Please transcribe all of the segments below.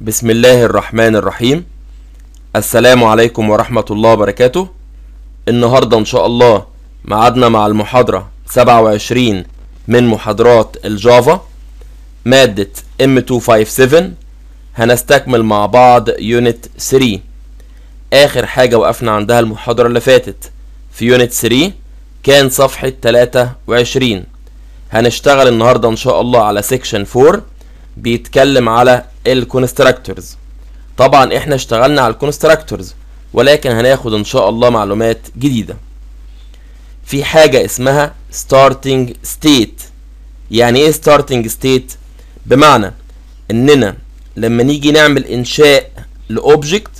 بسم الله الرحمن الرحيم. السلام عليكم ورحمة الله وبركاته. النهاردة إن شاء الله معادنا مع المحاضرة 27 من محاضرات الجافا مادة M257 هنستكمل مع بعض unit 3 آخر حاجة وقفنا عندها المحاضرة اللي فاتت في unit 3 كان صفحة 23 هنشتغل النهاردة إن شاء الله على section 4 بيتكلم على ال constructors طبعا إحنا اشتغلنا على ال constructors ولكن هناخد إن شاء الله معلومات جديدة. في حاجة اسمها starting state. يعني إيه starting state بمعنى إننا لما نيجي نعمل إنشاء ل object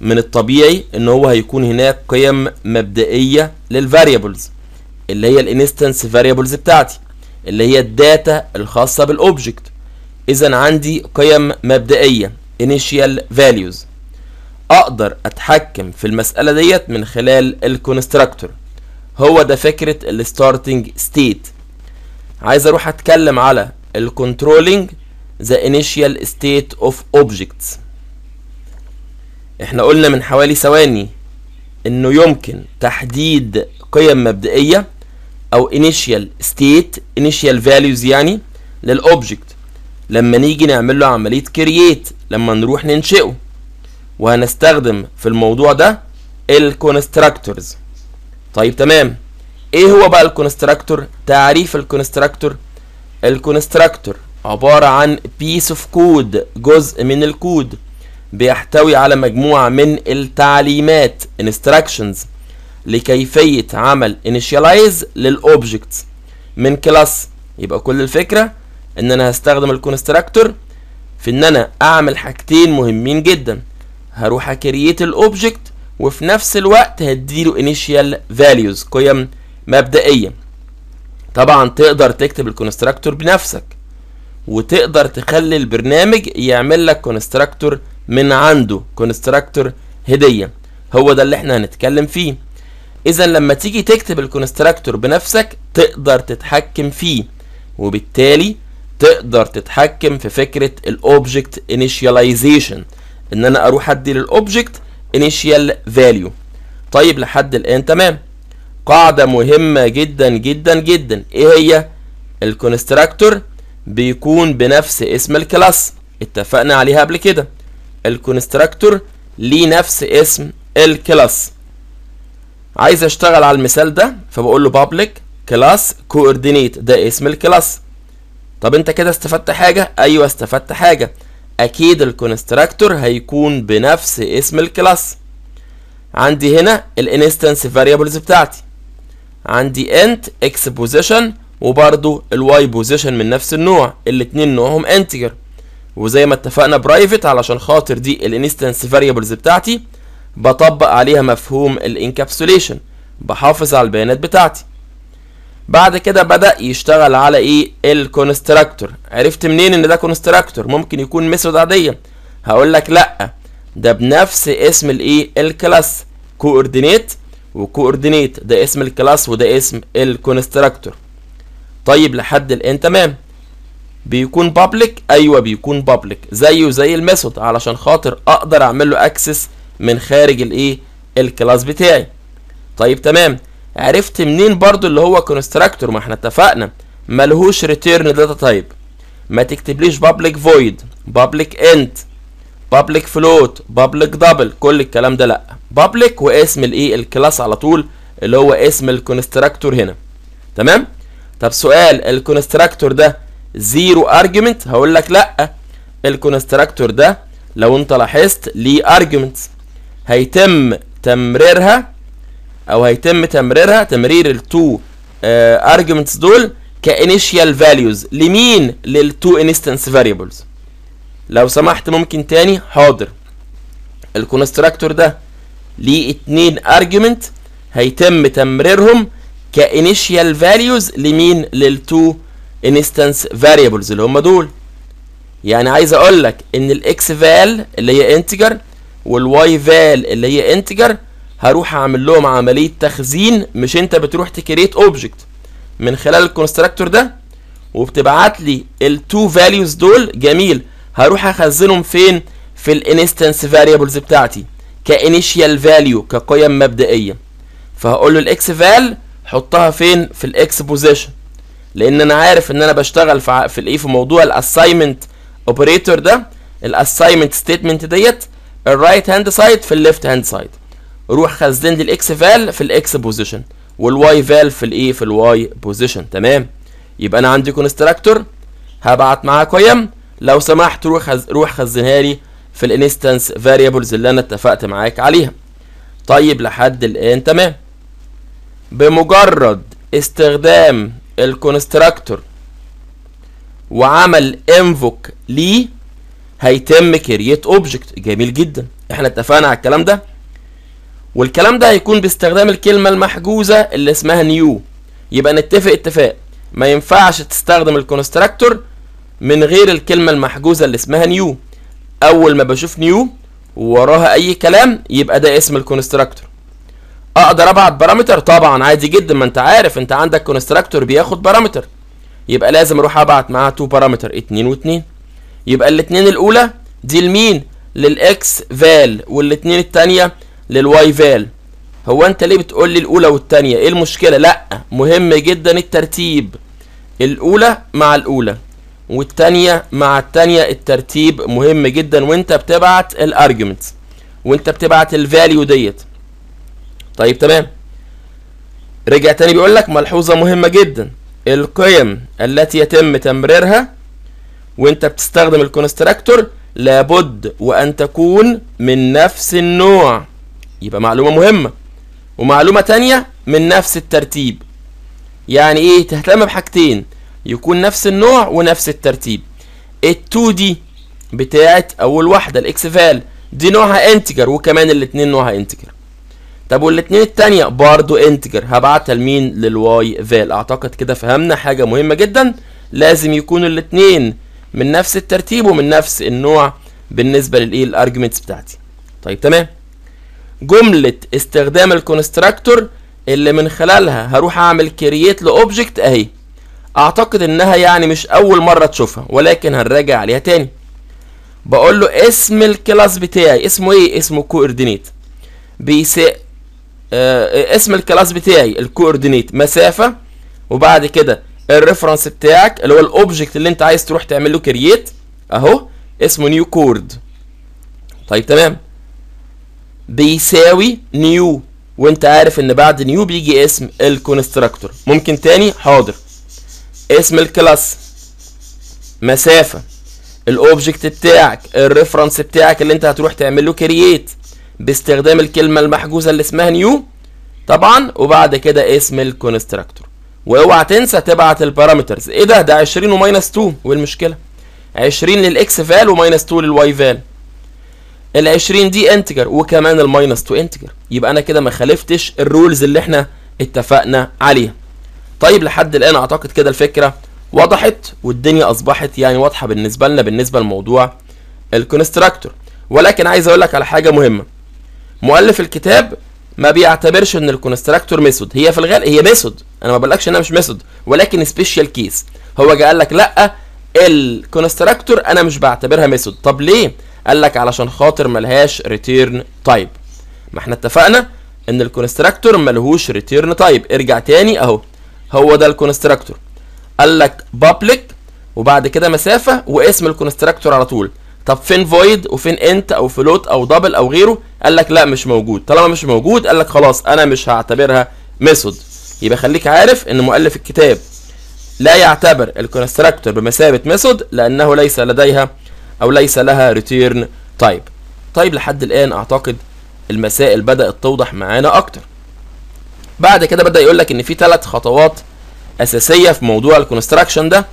من الطبيعي إن هو هيكون هناك قيم مبدئية لل variables اللي هي ال instance variables بتاعتي اللي هي ال data الخاصة بال object اذا عندي قيم مبدئية initial values. أقدر أتحكم في المسألة ديت من خلال ال constructor هو ده فكرة ال starting state عايز أروح أتكلم على ال controlling the initial state of objects. إحنا قلنا من حوالي ثواني إنه يمكن تحديد قيم مبدئية أو initial state initial values يعني لل object لما نيجي نعمل له عملية create لما نروح ننشئه. وهنستخدم في الموضوع ده ال constructors. طيب تمام. إيه هو بقى ال constructor؟ تعريف ال constructor. ال constructor عبارة عن piece of code جزء من الكود بيحتوي على مجموعة من التعليمات instructions لكيفية عمل initialize لل objects من class يبقى كل الفكرة إن أنا هستخدم ال constructor في إن أنا أعمل حاجتين مهمين جدا. هروح ا create ال object وفي نفس الوقت هديله initial values قيم مبدئية. طبعا تقدر تكتب ال constructor بنفسك وتقدر تخلي البرنامج يعمل لك constructor من عنده constructor هدية. هو ده اللي إحنا هنتكلم فيه. اذا لما تيجي تكتب ال constructor بنفسك تقدر تتحكم فيه وبالتالي تقدر تتحكم في فكرة ال object initialization إن أنا أروح أدي لل object initial value طيب لحد الآن تمام. قاعدة مهمة جدا جدا جدا. إيه هي؟ ال constructor بيكون بنفس اسم ال class. اتفقنا عليها قبل كده. ال constructor ليه نفس اسم ال class. عايز أشتغل على المثال ده فبقول له public class coordinate ده اسم ال class. طب انت كده استفدت حاجة؟ أيوه استفدت حاجة. أكيد ال constructor هيكون بنفس اسم ال class. عندي هنا ال instance variables بتاعتي. عندي int x position وبرضو ال y position من نفس النوع. الاتنين نوعهم integer وزي ما اتفقنا private علشان خاطر دي ال instance variables بتاعتي بطبق عليها مفهوم ال encapsulation بحافظ على البيانات بتاعتي. بعد كده بدأ يشتغل على إيه؟ ال constructor. عرفت منين إن ده constructor؟ ممكن يكون method عادية هقول لك لأ ده بنفس اسم الإيه؟ ال class. coordinate و coordinate. ده اسم ال class وده اسم ال constructor. طيب لحد الآن تمام. بيكون public أيوه بيكون public زيه زي ال method علشان خاطر أقدر أعمل له access من خارج الإيه؟ ال class بتاعي. طيب تمام. عرفت منين برضو اللي هو constructor ما إحنا اتفقنا. ملهوش return data type ما تكتبليش public void public int public float public double كل الكلام ده لا. public واسم الايه ال class على طول اللي هو اسم ال constructor هنا. تمام؟ طب سؤال ال constructor ده zero argument هقول لك لا. ال constructor ده لو انت لاحظت ليه arguments هيتم تمريرها أو هيتم تمريرها تمرير ال two arguments دول ك initial values لمين؟ لل two instance variables لو سمحت ممكن تاني حاضر. ال constructor ده ليه اتنين argument هيتم تمريرهم ك initial values لمين؟ لل two instance variables اللي هم دول. يعني عايز أقول لك ان ال x val اللي هي integer وال y val اللي هي integer هروح أعمل لهم عملية تخزين مش أنت بتروح ت create object من خلال ال constructor ده وبتبعت لي ال two values دول جميل. هروح أخزنهم فين؟ في ال instance variables بتاعتي ك initial value كقيم مبدئية. فهقول له ال x val حطها فين؟ في ال x position لأن أنا عارف إن أنا بشتغل في في الايه في موضوع ال assignment operator ده. ال assignment statement ديت ال right hand side في ال left hand side روح خزن لي ال x val في ال x position وال y val في الايه في ال y position تمام؟ يبقى أنا عندي constructor هبعت معاها قيم لو سمحت روح خز... روح خزنها لي في ال instance variables اللي أنا اتفقت معاك عليها. طيب لحد الآن تمام؟ بمجرد استخدام ال constructor وعمل invoke ليه هيتم create object جميل جدا. إحنا اتفقنا على الكلام ده؟ والكلام ده هيكون باستخدام الكلمة المحجوزة اللي اسمها new يبقى نتفق اتفاق. ما ينفعش تستخدم ال constructor من غير الكلمة المحجوزة اللي اسمها new أول ما بشوف new ووراها أي كلام يبقى ده اسم ال constructor أقدر أبعت parameter طبعا عادي جدا. ما أنت عارف أنت عندك constructor بياخد parameter يبقى لازم أروح أبعت معاه two parameter اتنين واتنين. يبقى الاتنين الأولى دي لمين؟ لل x val والاتنين التانية لل y val. هو انت ليه بتقول لي الأولى والتانية؟ إيه المشكلة؟ لا مهم جدا الترتيب. الأولى مع الأولى والتانية مع التانية الترتيب مهم جدا وانت بتبعت ال argument وانت بتبعت ال value ديت. طيب تمام. رجع تاني بيقول لك ملحوظة مهمة جدا. القيم التي يتم تمريرها وانت بتستخدم ال constructor لابد وأن تكون من نفس النوع. يبقى معلومة مهمة. ومعلومة تانية من نفس الترتيب. يعني إيه؟ تهتم بحاجتين. يكون نفس النوع ونفس الترتيب. ال2 دي بتاعت أول واحدة ال x val. دي نوعها integer وكمان الاتنين نوعها integer. طب والاتنين التانية؟ برضو integer. هبعتها لمين؟ لل y val. أعتقد كده فهمنا حاجة مهمة جدا. لازم يكونوا الاتنين من نفس الترتيب ومن نفس النوع بالنسبة للإيه؟ ال arguments بتاعتي. طيب تمام؟ جملة استخدام ال constructor اللي من خلالها هروح أعمل create ل object أهي. أعتقد إنها يعني مش أول مرة تشوفها ولكن هنراجع عليها تاني. بقول له اسم ال class بتاعي اسمه إيه؟ اسمه coordinate بيسا آه اسم ال class بتاعي ال Coordinate مسافة. وبعد كده ال reference بتاعك اللي هو ال object اللي أنت عايز تروح تعمل له create أهو اسمه new coord طيب تمام. بيساوي new. وانت عارف ان بعد new بيجي اسم ال constructor. ممكن تاني حاضر. اسم ال class. مسافة. ال object بتاعك ال reference بتاعك اللي انت هتروح تعمل له create. باستخدام الكلمة المحجوزة اللي اسمها new. طبعا وبعد كده اسم ال constructor. واوعى تنسى تبعت ال parameters. إيه ده؟ ده 20 و minus 2 والمشكلة؟ 20 لل x val و minus 2 لل y val. ال 20 دي integer وكمان ال minus 2 integer. يبقى أنا كده ما خالفتش ال rules اللي إحنا اتفقنا عليها. طيب لحد الآن أعتقد كده الفكرة وضحت والدنيا أصبحت يعني واضحة بالنسبة لنا بالنسبة لموضوع ال constructor. ولكن عايز أقول لك على حاجة مهمة. مؤلف الكتاب ما بيعتبرش إن ال constructor method هي في الغالب هي method أنا ما بقولكش إنها مش method ولكن special case هو جه قال لك لأ ال constructor أنا مش بعتبرها method. طب ليه؟ قال لك علشان خاطر ملهاش return type ما إحنا اتفقنا إن ال constructor ملهوش return type ارجع تاني أهو. هو ده ال constructor. قال لك public وبعد كده مسافة واسم ال constructor على طول. طب فين void وفين int أو float أو double أو غيره؟ قال لك لا مش موجود. طالما مش موجود قال لك خلاص أنا مش هعتبرها method يبقى خليك عارف إن مؤلف الكتاب لا يعتبر ال constructor بمثابة method لأنه ليس لديها أو ليس لها return type طيب لحد الآن أعتقد المسائل بدأت توضح معانا أكتر. بعد كده بدأ يقول لك إن في ثلاث خطوات أساسية في موضوع ال construction ده.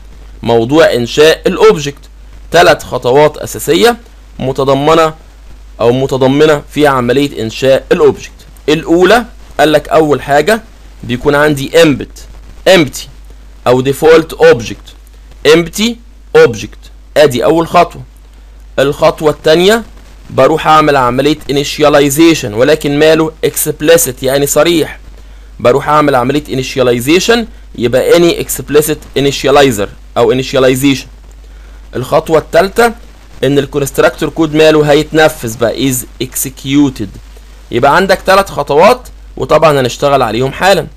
موضوع إنشاء ال object ثلاث خطوات أساسية متضمنة أو متضمنة في عملية إنشاء ال object الأولى قال لك أول حاجة بيكون عندي empty empty. أو default object. Empty object. أدي أول خطوة. الخطوة الثانية بروح أعمل عملية initialization ولكن ماله explicit يعني صريح. بروح أعمل عملية initialization يبقى any explicit initializer أو initialization. الخطوة الثالثة إن ال constructor code ماله هيتنفذ بقى is executed يبقى عندك ثلاث خطوات وطبعا هنشتغل عليهم حالا.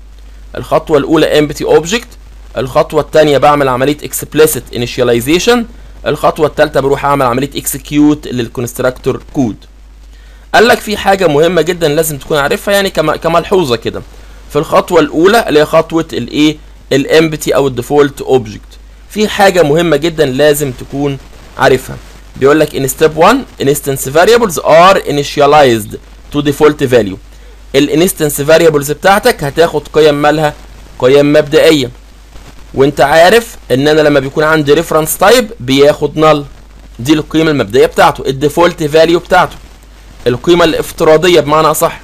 الخطوة الأولى empty object الخطوة الثانية بعمل عملية explicit initialization الخطوة الثالثه بروح أعمل عملية execute لل constructor code قال لك في حاجة مهمة جدا لازم تكون عارفها يعني كم- كملحوظة كده. في الخطوة الأولى اللي هي خطوة الايه ال empty أو ال default object في حاجة مهمة جدا لازم تكون عارفها. بيقول لك in step 1 instance variables are initialized to default value. ال instance variables بتاعتك هتاخد قيم مالها قيم مبدئية. وانت عارف ان أنا لما بيكون عندي reference type بياخد null دي القيمة المبدئية بتاعته ال default value بتاعته. القيمة الافتراضية بمعنى أصح.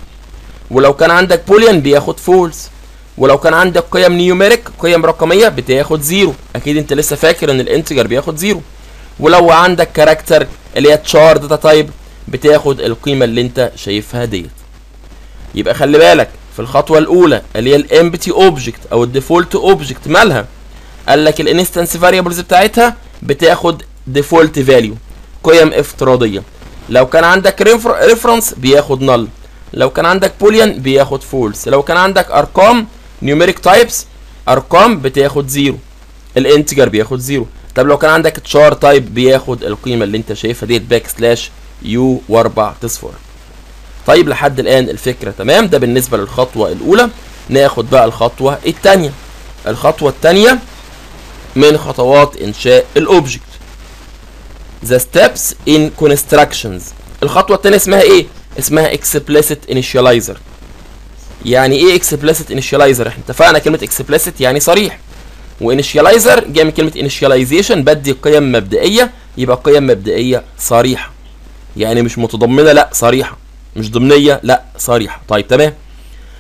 ولو كان عندك boolean بياخد false ولو كان عندك قيم numeric قيم رقمية بتاخد zero أكيد انت لسه فاكر إن ال integer بياخد zero ولو عندك character اللي هي char data type بتاخد القيمة اللي انت شايفها ديت. يبقى خلي بالك في الخطوة الأولى اللي هي ال empty object أو ال default object مالها قال لك ال instance variables بتاعتها بتاخد default value قيم افتراضية. لو كان عندك reference بياخد null لو كان عندك boolean بياخد false لو كان عندك أرقام numeric types أرقام بتاخد zero ال integer بياخد zero طب لو كان عندك char type بياخد القيمة اللي انت شايفها ديت backslash u واربع تصفر. طيب لحد الآن الفكرة تمام؟ ده بالنسبة للخطوة الأولى. ناخد بقى الخطوة الثانية الخطوة الثانية من خطوات إنشاء ال object the steps in constructions. الخطوة الثانية اسمها إيه؟ اسمها explicit initializer. يعني إيه explicit initializer إحنا اتفقنا كلمة explicit يعني صريح. و initializer جاي من كلمة initialization بدي قيم مبدئية يبقى قيم مبدئية صريحة. يعني مش متضمنة لأ صريحة. مش ضمنية لأ صريحة. طيب تمام.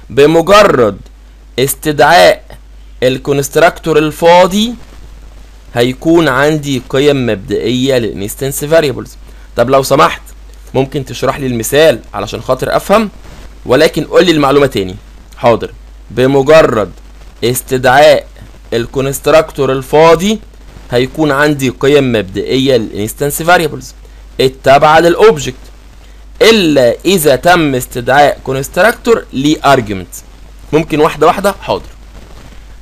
بمجرد استدعاء ال constructor الفاضي هيكون عندي قيم مبدئية لل instance variables طب لو سمحت ممكن تشرح لي المثال علشان خاطر أفهم ولكن قول لي المعلومة تاني. حاضر. بمجرد استدعاء ال constructor الفاضي هيكون عندي قيم مبدئية لل instance variables التابعه لل object إلا إذا تم استدعاء constructor ليه argument ممكن واحدة واحدة؟ حاضر.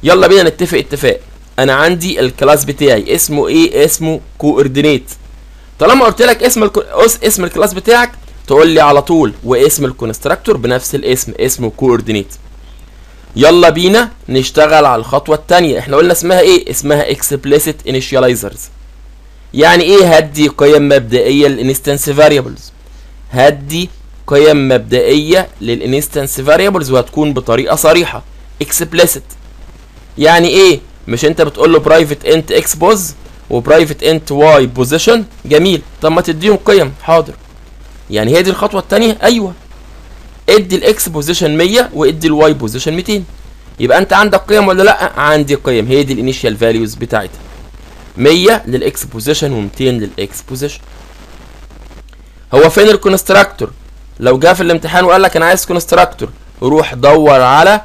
يلا بينا نتفق اتفاق. أنا عندي ال class بتاعي. اسمه إيه؟ اسمه Coordinate طالما قلت لك اسم. اسم ال class بتاعك تقول لي على طول واسم ال constructor بنفس الاسم اسمه Coordinate يلا بينا نشتغل على الخطوة الثانية إحنا قلنا اسمها إيه؟ اسمها explicit initializers. يعني إيه؟ هدي قيم مبدئية لل instance variables هدي قيم مبدئية لل instance variables وهتكون بطريقة صريحة. explicit. يعني إيه؟ مش انت بتقول له private int x pos و private int y position جميل. طب ما تديهم قيم. حاضر. يعني هي دي الخطوة الثانية أيوه. ادي ال x position 100 وادي ال y position 200 يبقى انت عندك قيم ولا لأ؟ عندي قيم. هي دي ال initial values بتاعتها. 100 لل x position و200 لل x position هو فين ال constructor لو جه في الامتحان وقال لك أنا عايز constructor روح دور على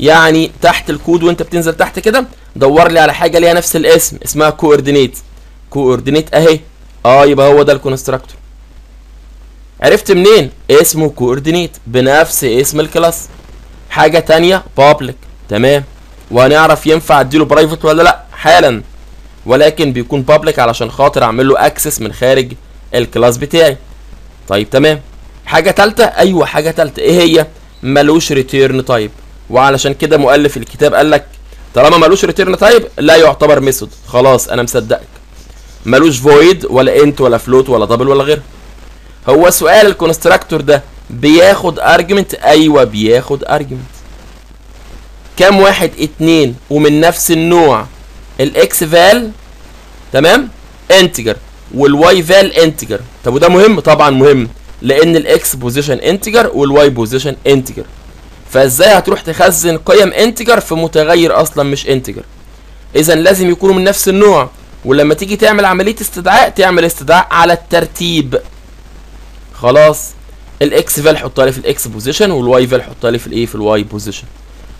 يعني تحت الكود وانت بتنزل تحت كده دور لي على حاجة ليها نفس الاسم اسمها coordinate coordinate اهي. آه يبقى هو ده ال constructor عرفت منين؟ اسمه coordinate بنفس اسم ال class. حاجة تانية public تمام. وهنعرف ينفع أديله private ولا لأ؟ حالا. ولكن بيكون public علشان خاطر أعمل له access من خارج ال class بتاعي. طيب تمام. حاجة تالتة؟ أيوه حاجة تالتة. إيه هي؟ ملوش return type وعلشان كده مؤلف الكتاب قال لك طالما ملوش return type لا يعتبر method خلاص أنا مصدقك. ملوش void ولا int ولا float ولا double ولا غيره. هو سؤال ال constructor ده بياخد argument أيوه بياخد argument كام واحد اتنين ومن نفس النوع ال x val تمام؟ integer وال y val integer طب وده مهم؟ طبعا مهم لأن ال x position integer وال y position integer فازاي هتروح تخزن قيم integer في متغير أصلا مش integer؟ اذا لازم يكونوا من نفس النوع ولما تيجي تعمل عملية استدعاء تعمل استدعاء على الترتيب. خلاص ال x val حطها لي في ال x position وال y val حطها لي في الايه في ال y position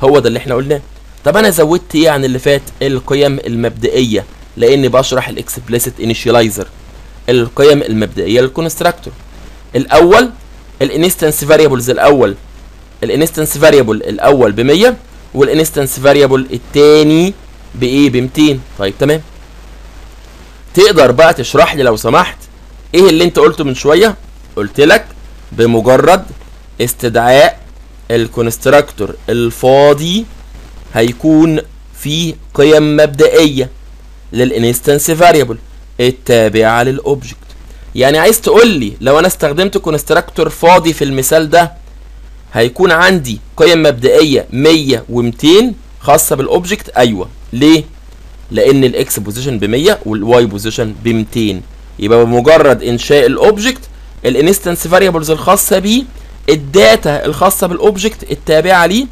هو ده اللي إحنا قلناه. طب أنا زودت إيه عن اللي فات؟ القيم المبدئية لأني بشرح ال explicit initializer القيم المبدئية لل constructor الأول ال instance variables الأول. ال instance variable الأول ب 100 وال instance variable الثاني بإيه؟ ب 200 طيب تمام. تقدر بقى تشرح لي لو سمحت إيه اللي أنت قلته من شوية؟ قلت لك بمجرد استدعاء ال constructor الفاضي هيكون فيه قيم مبدئية لل instance variable التابعة لل object يعني عايز تقول لي لو أنا استخدمت constructor فاضي في المثال ده هيكون عندي قيم مبدئية 100 و200 خاصة بال object أيوه. ليه؟ لأن ال x position ب 100 وال y position ب 200 يبقى بمجرد إنشاء ال object ال instance variables الخاصة بيه ال data الخاصة بال object التابعة ليه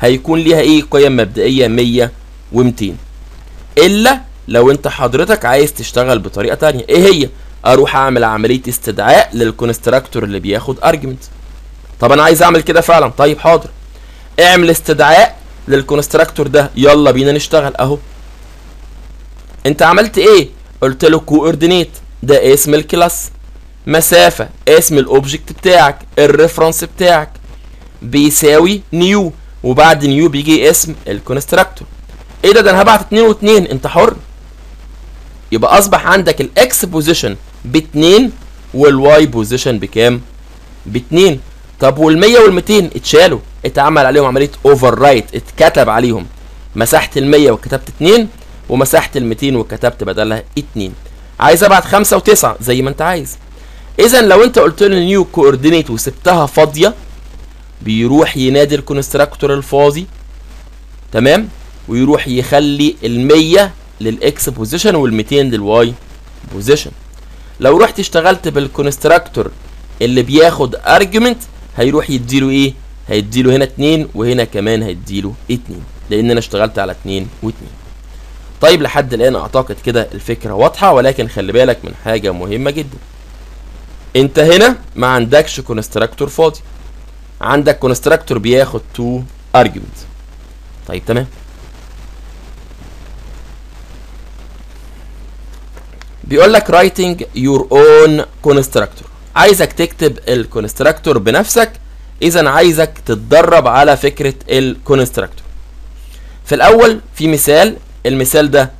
هيكون ليها إيه؟ قيم مبدئية 100 و200 إلا لو أنت حضرتك عايز تشتغل بطريقة تانية إيه هي؟ أروح أعمل عملية استدعاء لل constructor اللي بياخد argument طب أنا عايز أعمل كده فعلا. طيب حاضر. اعمل استدعاء لل constructor ده. يلا بينا نشتغل أهو. أنت عملت إيه؟ قلت له coordinate ده اسم ال class. مسافة. اسم ال object بتاعك. ال reference بتاعك. بيساوي new وبعد new بيجي اسم ال constructor. إيه ده؟ ده أنا هبعت 2 و2 أنت حر. يبقى أصبح عندك ال x position ب 2 وال y position بكام؟ ب 2 طب وال100 وال200 اتشالوا اتعمل عليهم عملية overwrite اتكتب عليهم. مسحت ال100 وكتبت 2 ومسحت ال200 وكتبت بدلها 2 عايز ابعت 5 و9 زي ما انت عايز. إذا لو انت قلت له new coordinate وسبتها فاضية بيروح ينادي ال constructor الفاضي تمام؟ ويروح يخلي ال100 لل x position وال200 لل y position لو رحت اشتغلت بال constructor اللي بياخد argument هيروح يديله إيه؟ هيديله هنا 2 وهنا كمان هيديله 2 لأن أنا اشتغلت على 2 و2 طيب لحد الآن أعتقد كده الفكرة واضحة ولكن خلي بالك من حاجة مهمة جدا. أنت هنا ما عندكش constructor فاضي. عندك constructor بياخد 2 argument طيب تمام. بيقول لك writing your own constructor. عايزك تكتب ال constructor بنفسك إذا عايزك تتدرب على فكرة ال constructor. في الأول في مثال المثال ده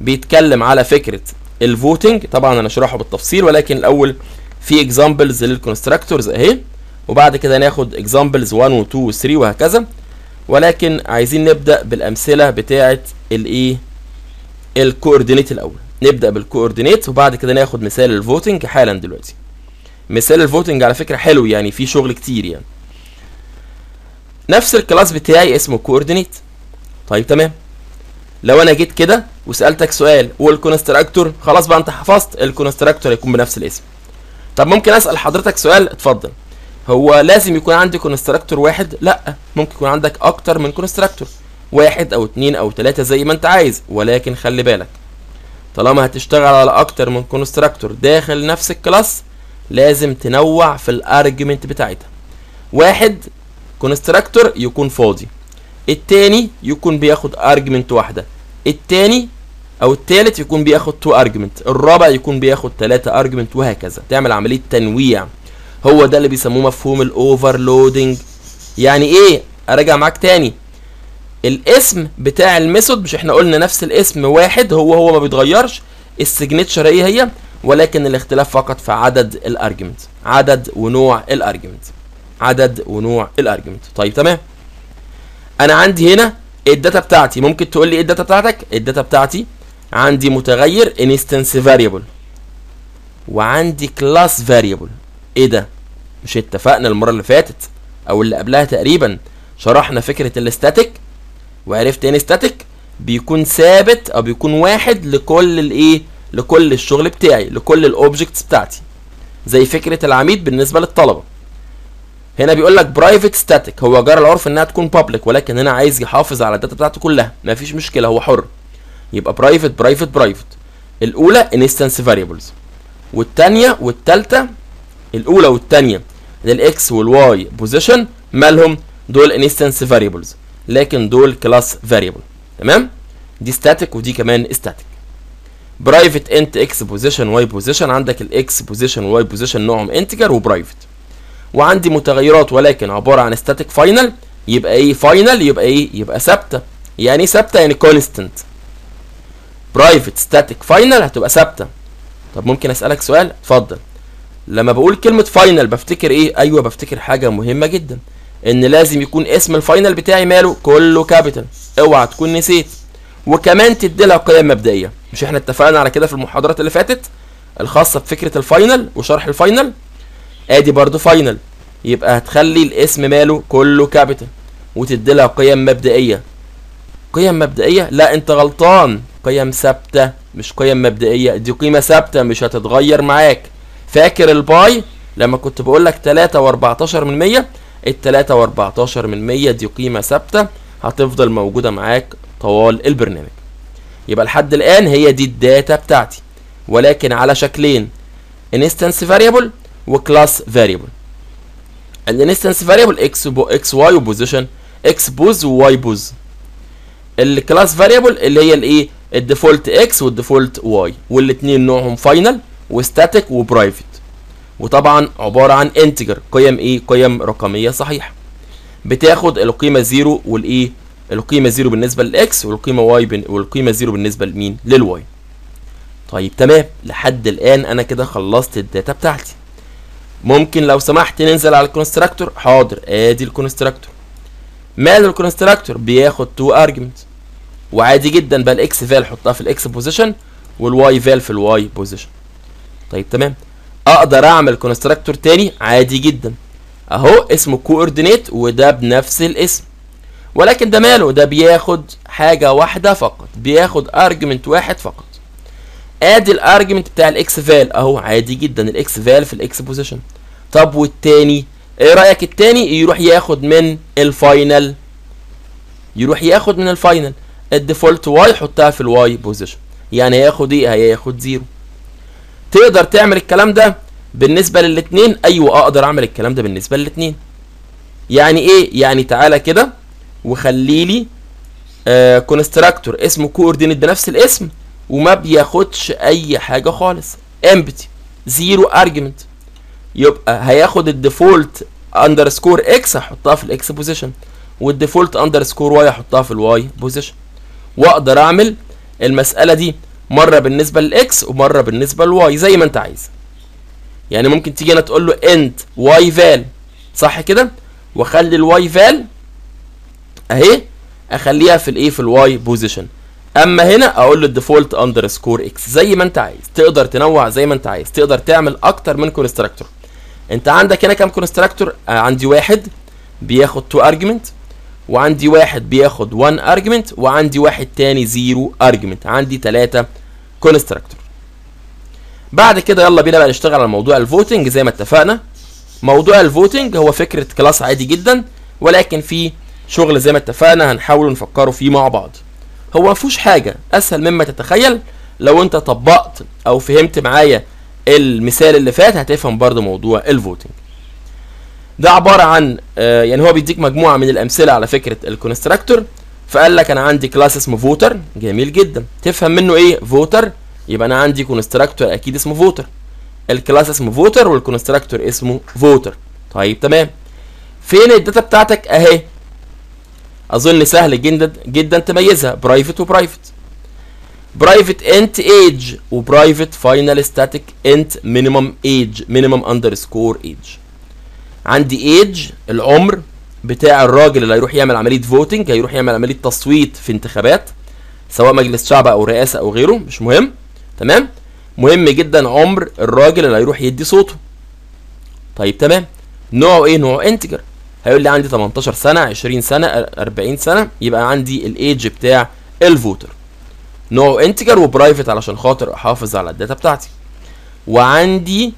بيتكلم على فكرة ال voting. طبعا أنا اشرحه بالتفصيل ولكن الأول في examples لل constructors أهي. وبعد كده ناخد examples 1 و 2 و 3 وهكذا. ولكن عايزين نبدأ بالأمثلة بتاعه الايه ال coordinate الأول. نبدأ بال coordinate وبعد كده ناخد مثال ال voting حالا دلوقتي. مثال ال voting على فكرة حلو يعني فيه شغل كتير يعني. نفس ال class بتاعي اسمه coordinate طيب تمام. لو أنا جيت كده وسألتك سؤال وال constructor خلاص بقى أنت حفظت ال constructor هيكون بنفس الاسم. طب ممكن أسأل حضرتك سؤال؟ اتفضل. هو لازم يكون عندي constructor واحد؟ لأ. ممكن يكون عندك أكتر من constructor واحد أو اتنين أو تلاتة زي ما أنت عايز ولكن خلي بالك طالما هتشتغل على أكتر من constructor داخل نفس ال class لازم تنوع في ال argument بتاعتها. واحد constructor يكون فاضي. التاني يكون بياخد argument واحدة. التاني أو التالت يكون بياخد two argument الرابع يكون بياخد تلاتة argument وهكذا. تعمل عملية تنويع. هو ده اللي بيسموه مفهوم ال overloading يعني إيه؟ أراجع معاك تاني. الاسم بتاع ال method مش إحنا قلنا نفس الاسم واحد هو هو ما بيتغيرش. ال signature هي هي؟ ولكن الاختلاف فقط في عدد ال argument عدد ونوع ال argument عدد ونوع ال argument طيب تمام؟ أنا عندي هنا ال data بتاعتي. ممكن تقول لي إيه ال data بتاعتك؟ ال data بتاعتي. عندي متغير instance variable وعندي class variable إيه ده؟ مش اتفقنا المرة اللي فاتت أو اللي قبلها تقريبا؟ شرحنا فكرة ال static. وعرفت إيه static بيكون ثابت أو بيكون واحد لكل الايه لكل الشغل بتاعي لكل ال objects بتاعتي. زي فكرة العميد بالنسبة للطلبة. هنا بيقول لك private static هو جرى العرف إنها تكون public ولكن هنا عايز يحافظ على ال data بتاعته كلها. مفيش مشكلة هو حر. يبقى private private private الأولى instance variables والثانيه والثالثه الأولى والثانيه لل x وال y position مالهم؟ دول instance variables لكن دول class variable تمام؟ دي static ودي كمان static private انت x position y position عندك ال x position وال y position نوعهم integer و private. وعندي متغيرات ولكن عبارة عن static final يبقى إيه final يبقى إيه يبقى ثابتة. يعني ثابتة يعني constant private static final هتبقى ثابتة. طب ممكن أسألك سؤال؟ اتفضل. لما بقول كلمة final بفتكر إيه؟ أيوه بفتكر حاجة مهمة جدا. إن لازم يكون اسم ال final بتاعي ماله؟ كله capital اوعى تكون نسيت. وكمان تدي لها قيم مبدئية. مش إحنا اتفقنا على كده في المحاضرات اللي فاتت؟ الخاصة بفكرة ال final وشرح ال final. ادي برضو final. يبقى هتخلي الاسم ماله كله capital وتدي لها قيم مبدئية. قيم مبدئية؟ لا انت غلطان. قيم ثابتة مش قيم مبدئية. دي قيمة ثابتة مش هتتغير معاك. فاكر ال pi؟ لما كنت بقول لك 3 و14 من 100 ال 3 و14 من 100 دي قيمة ثابتة هتفضل موجودة معاك طوال البرنامج. يبقى لحد الآن هي دي ال data بتاعتي. ولكن على شكلين instance variable و class variable ال instance variable x x y و position x pos و y pos ال class variable اللي هي الايه؟ ال default x وال default y والاثنين نوعهم final و static و private وطبعا عبارة عن integer قيم إيه؟ قيم رقمية صحيحة. بتاخد القيمة zero والإيه؟ القيمة zero بالنسبة لل x والقيمة y بن... والقيمة zero بالنسبة لمين؟ لل y. طيب تمام. لحد الآن أنا كده خلصت ال data بتاعتي. ممكن لو سمحت ننزل على ال constructor. حاضر. آدي ال constructor. مال ال constructor؟ بياخد two argument وعادي جدا. بقى ال x val حطها في ال x position وال y val في ال y position طيب تمام. أقدر أعمل constructor تاني؟ عادي جدا. أهو اسمه coordinate وده بنفس الاسم. ولكن ده ماله؟ ده بياخد حاجة واحدة فقط. بياخد argument واحد فقط. ادي ال argument بتاع ال x val اهو عادي جدا. ال x val في ال x position طب والتاني؟ إيه رأيك التاني؟ يروح ياخد من ال final يروح ياخد من ال final ال default y يحطها في ال y position يعني هياخد إيه؟ هياخد zero. تقدر تعمل الكلام ده بالنسبة للاثنين أيوه أقدر أعمل الكلام ده بالنسبة للاثنين يعني إيه؟ يعني تعالى كده. وخلي لي آه constructor اسمه coordinate بنفس الاسم وما بياخدش أي حاجة خالص. empty zero argument يبقى هياخد ال default underscore x هحطها في ال x position وال default underscore y هحطها في ال y position وأقدر أعمل المسألة دي مرة بالنسبة لل x ومرة بالنسبة لل y زي ما أنت عايز. يعني ممكن تيجي هنا تقول له انت y val صح كده؟ وأخلي ال y val أهي أخليها في الإيه في ال y position أما هنا أقول له ال default underscore x زي ما أنت عايز. تقدر تنوع زي ما أنت عايز. تقدر تعمل أكتر من constructor أنت عندك هنا كام constructor آه عندي واحد بياخد 2 argument وعندي واحد بياخد 1 argument وعندي واحد تاني 0 argument عندي 3 constructor بعد كده يلا بينا بقى نشتغل على موضوع ال voting. زي ما اتفقنا موضوع ال voting هو فكرة class عادي جدا ولكن في شغل زي ما اتفقنا هنحاول نفكره فيه مع بعض. هو ما فيهوش حاجة. أسهل مما تتخيل لو أنت طبقت أو فهمت معايا المثال اللي فات هتفهم برضه موضوع ال voting. ده عبارة عن آه يعني هو بيديك مجموعة من الأمثلة على فكرة ال constructor فقال لك أنا عندي class اسمه Voter. جميل جدا. تفهم منه إيه Voter؟ يبقى أنا عندي constructor أكيد اسمه Voter. ال class اسمه Voter وال constructor اسمه Voter. طيب تمام. فين ال data بتاعتك؟ أهي. أظن سهل جدا جدا تميزها. private و private private int age و private final static int minimum age minimum underscore age عندي ايج العمر بتاع الراجل اللي هيروح يعمل عملية voting هيروح يعمل عملية تصويت في انتخابات سواء مجلس شعب أو رئاسة أو غيره مش مهم. تمام؟ مهم جدا عمر الراجل اللي هيروح يدي صوته. طيب تمام. نوعه إيه؟ نوعه integer هيقول لي عندي 18 سنة 20 سنة 40 سنة يبقى عندي ال age بتاع ال voter نوعه integer و private علشان خاطر أحافظ على ال data بتاعتي. وعندي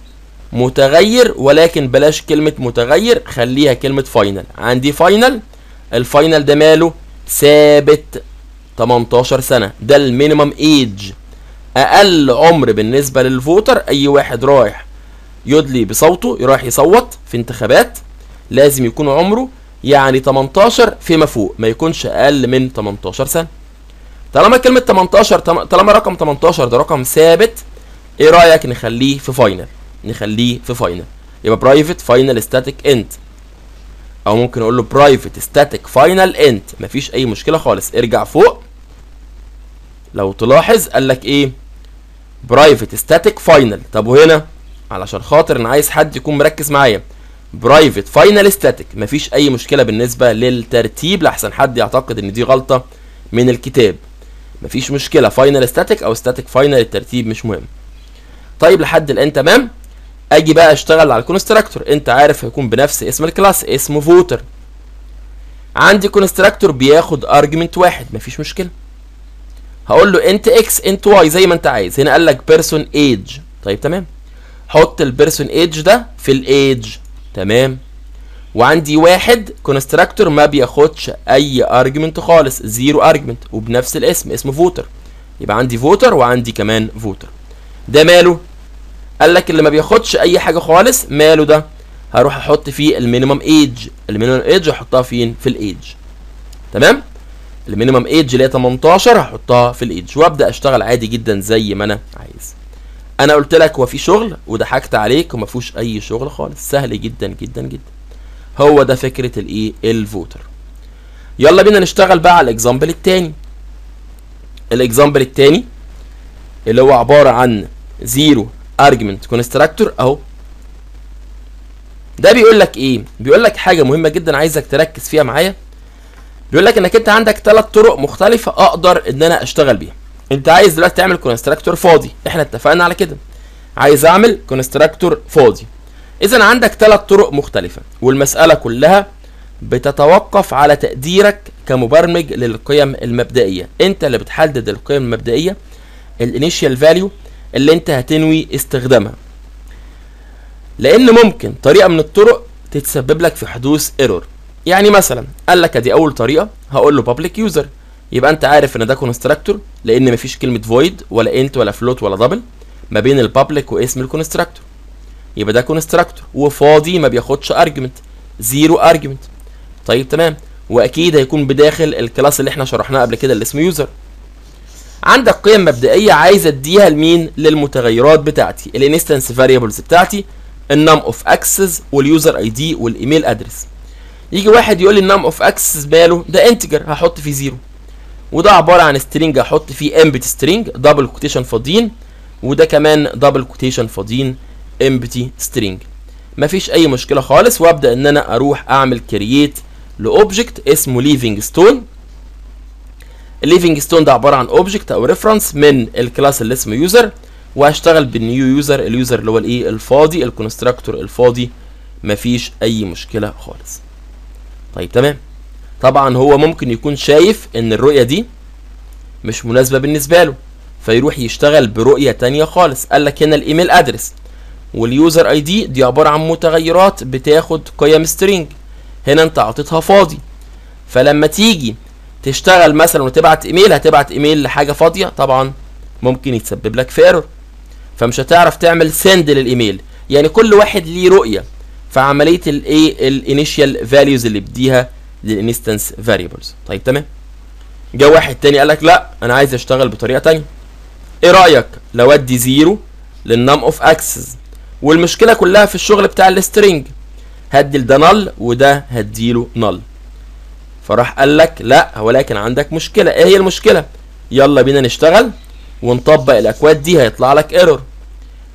متغير ولكن بلاش كلمة متغير خليها كلمة final عندي final ال final ده ماله؟ ثابت 18 سنة. ده ال minimum age أقل عمر بالنسبة لل voter أي واحد رايح يدلي بصوته رايح يصوت في انتخابات لازم يكون عمره يعني 18 فيما فوق ما يكونش أقل من 18 سنة. طالما كلمة 18 طالما- طالما رقم 18 ده رقم ثابت إيه رأيك نخليه في final نخليه في final يبقى private final static int أو ممكن أقول له private static final int مفيش أي مشكلة خالص. ارجع فوق. لو تلاحظ قال لك إيه؟ private static final طب وهنا؟ علشان خاطر أنا عايز حد يكون مركز معايا. private final static مفيش أي مشكلة بالنسبة للترتيب لأحسن حد يعتقد إن دي غلطة من الكتاب. مفيش مشكلة. final static أو static final الترتيب مش مهم. طيب لحد الآن تمام؟ أجي بقى أشتغل على ال constructor أنت عارف هيكون بنفس اسم ال class اسمه Voter عندي constructor بياخد argument واحد. مفيش مشكلة. هقول له int x int y زي ما انت عايز. هنا قال لك person age طيب تمام؟ حط ال person age ده في ال age تمام؟ وعندي واحد constructor ما بياخدش أي argument خالص zero argument وبنفس الاسم اسمه Voter. يبقى عندي Voter وعندي كمان Voter. ده ماله؟ قال لك اللي ما بياخدش أي حاجة خالص ماله ده؟ هروح أحط فيه ال minimum age ال minimum age احطها فين؟ في الايج تمام؟ ال minimum age اللي هي 18 هحطها في الايج وأبدأ أشتغل عادي جدا زي ما أنا عايز. أنا قلت لك هو في شغل وضحكت عليك وما فيهوش اي شغل خالص. سهل جدا جدا جدا. هو ده فكرة الايه؟ ال Voter. يلا بينا نشتغل بقى على ال example التاني. ال example التاني اللي هو عبارة عن zero argument constructor أهو. ده بيقول لك إيه؟ بيقول لك حاجة مهمة جدا عايزك تركز فيها معايا. بيقول لك إنك أنت عندك ثلاث طرق مختلفة أقدر إن أنا أشتغل بيها. انت عايز دلوقتي تعمل constructor فاضي. إحنا اتفقنا على كده. عايز اعمل constructor فاضي. اذا عندك ثلاث طرق مختلفة والمسألة كلها بتتوقف على تقديرك كمبرمج للقيم المبدئية. انت اللي بتحدد القيم المبدئية ال initial value اللي انت هتنوي استخدامها. لأن ممكن طريقة من الطرق تتسبب لك في حدوث error يعني مثلا قال لك أدي أول طريقة هقول له public User يبقى انت عارف ان ده constructor لأن مفيش كلمة void ولا int ولا float ولا double ما بين ال public واسم ال constructor يبقى ده constructor وفاضي ما بياخدش argument zero argument طيب تمام. واكيد هيكون بداخل ال class اللي إحنا شرحناه قبل كده اللي اسمه User عندك قيم مبدئية عايز اديها لمين؟ للمتغيرات بتاعتي ال instance variables بتاعتي ال num of access وال user ID وال email address يجي واحد يقول لي ال num of access ماله؟ ده integer هحط فيه zero وده عبارة عن string هحط فيه empty string double quotation فاضيين وده كمان double quotation فاضيين empty string مفيش أي مشكلة خالص وأبدأ إن أنا أروح أعمل create ل object اسمه livingston ال livingston ده عبارة عن object أو reference من ال class اللي اسمه User وهشتغل بال new User ال User اللي هو الإيه؟ الفاضي ال constructor الفاضي. مفيش أي مشكلة خالص. طيب تمام. طبعا هو ممكن يكون شايف إن الرؤية دي مش مناسبة بالنسبة له فيروح يشتغل برؤية تانية خالص. قال لك هنا ال email address. وال user ID دي عبارة عن متغيرات بتاخد قيم string. هنا أنت عطيتها فاضي. فلما تيجي تشتغل مثلا وتبعت إيميل هتبعت إيميل لحاجة فاضية طبعا ممكن يتسبب لك في error فمش هتعرف تعمل send لل email. يعني كل واحد ليه رؤية. في عمليه الايه ال initial values اللي بديها لل instance variables طيب تمام؟ جه واحد تاني قال لك لا أنا عايز أشتغل بطريقة تانية. إيه رأيك لو أدي zero لل num of access والمشكلة كلها في الشغل بتاع ال string هدي ده null وده هديله null فراح قال لك لا ولكن عندك مشكلة. إيه هي المشكلة؟ يلا بينا نشتغل ونطبق الأكواد دي هيطلع لك error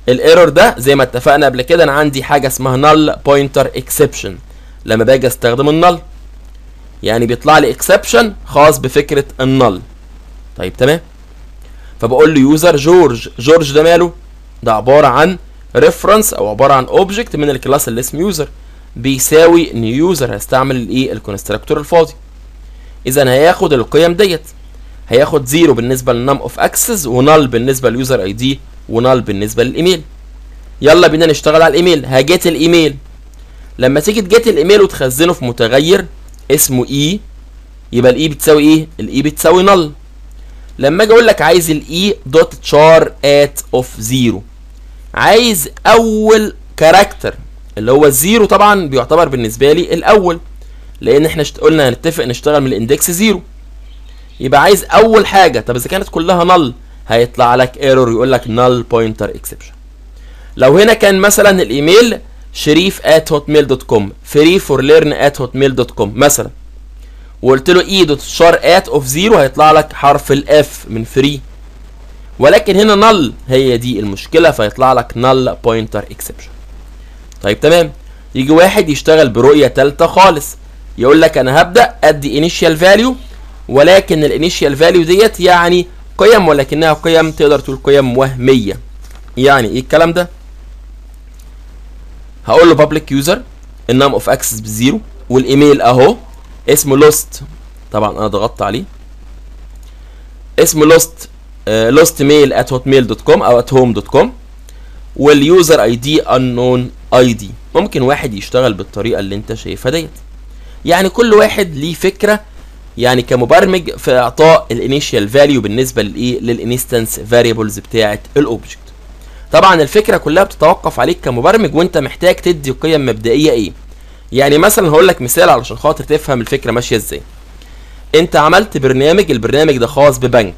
ال error ده زي ما اتفقنا قبل كده أنا عندي حاجة اسمها null pointer exception. لما باجي أستخدم ال null يعني بيطلع لي exception خاص بفكرة ال null طيب تمام؟ فبقول له user جورج جورج ده ماله؟ ده عبارة عن reference أو عبارة عن object من ال class اللي اسمه user بيساوي new user هستعمل الإيه؟ ال constructor الفاضي. اذا هياخد القيم ديت. هياخد zero بالنسبة لل num of access و null بالنسبة لل user ID و null بالنسبة للايميل يلا بينا نشتغل على الإيميل. ه get ال email. لما تيجي ت get ال email وتخزنه في متغير اسمه e يبقى ال e بتساوي إيه؟ ال e بتساوي null لما أجي أقول لك عايز ال e dot char at of zero عايز أول character اللي هو ال zero طبعا بيعتبر بالنسبة لي الأول. لأن إحنا. قلنا هنتفق نشتغل من ال index zero يبقى عايز أول حاجة. طب إذا كانت كلها null هيطلع لك error يقول لك null pointer exception لو هنا كان مثلا الإيميل شريف at hotmail.com free for learn at hotmail.com مثلا وقلت له e dot char at of zero هيطلع لك حرف ال F من free ولكن هنا null هي دي المشكلة فيطلع لك null pointer exception طيب تمام. يجي واحد يشتغل برؤية ثالثه خالص. يقول لك أنا هبدأ ادي initial value ولكن ال initial value ديت يعني قيم ولكنها قيم تقدر تقول قيم وهمية. يعني إيه الكلام ده؟ هقول له public user ال num of access ب zero وال email اهو. اسمه lost طبعا أنا ضغطت عليه. اسمه lost lost mail at hotmail.com أو at home.com وال user ID unknown ID ممكن واحد يشتغل بالطريقة اللي انت شايفها ديت. يعني كل واحد ليه فكرة يعني كمبرمج في إعطاء ال initial value بالنسبة للايه لل instance variables بتاعة ال object طبعا الفكرة كلها بتتوقف عليك كمبرمج وانت محتاج تدي قيم مبدئية إيه. يعني مثلا هقول لك مثال علشان خاطر تفهم الفكرة ماشية إزاي. انت عملت برنامج البرنامج ده خاص ببنك.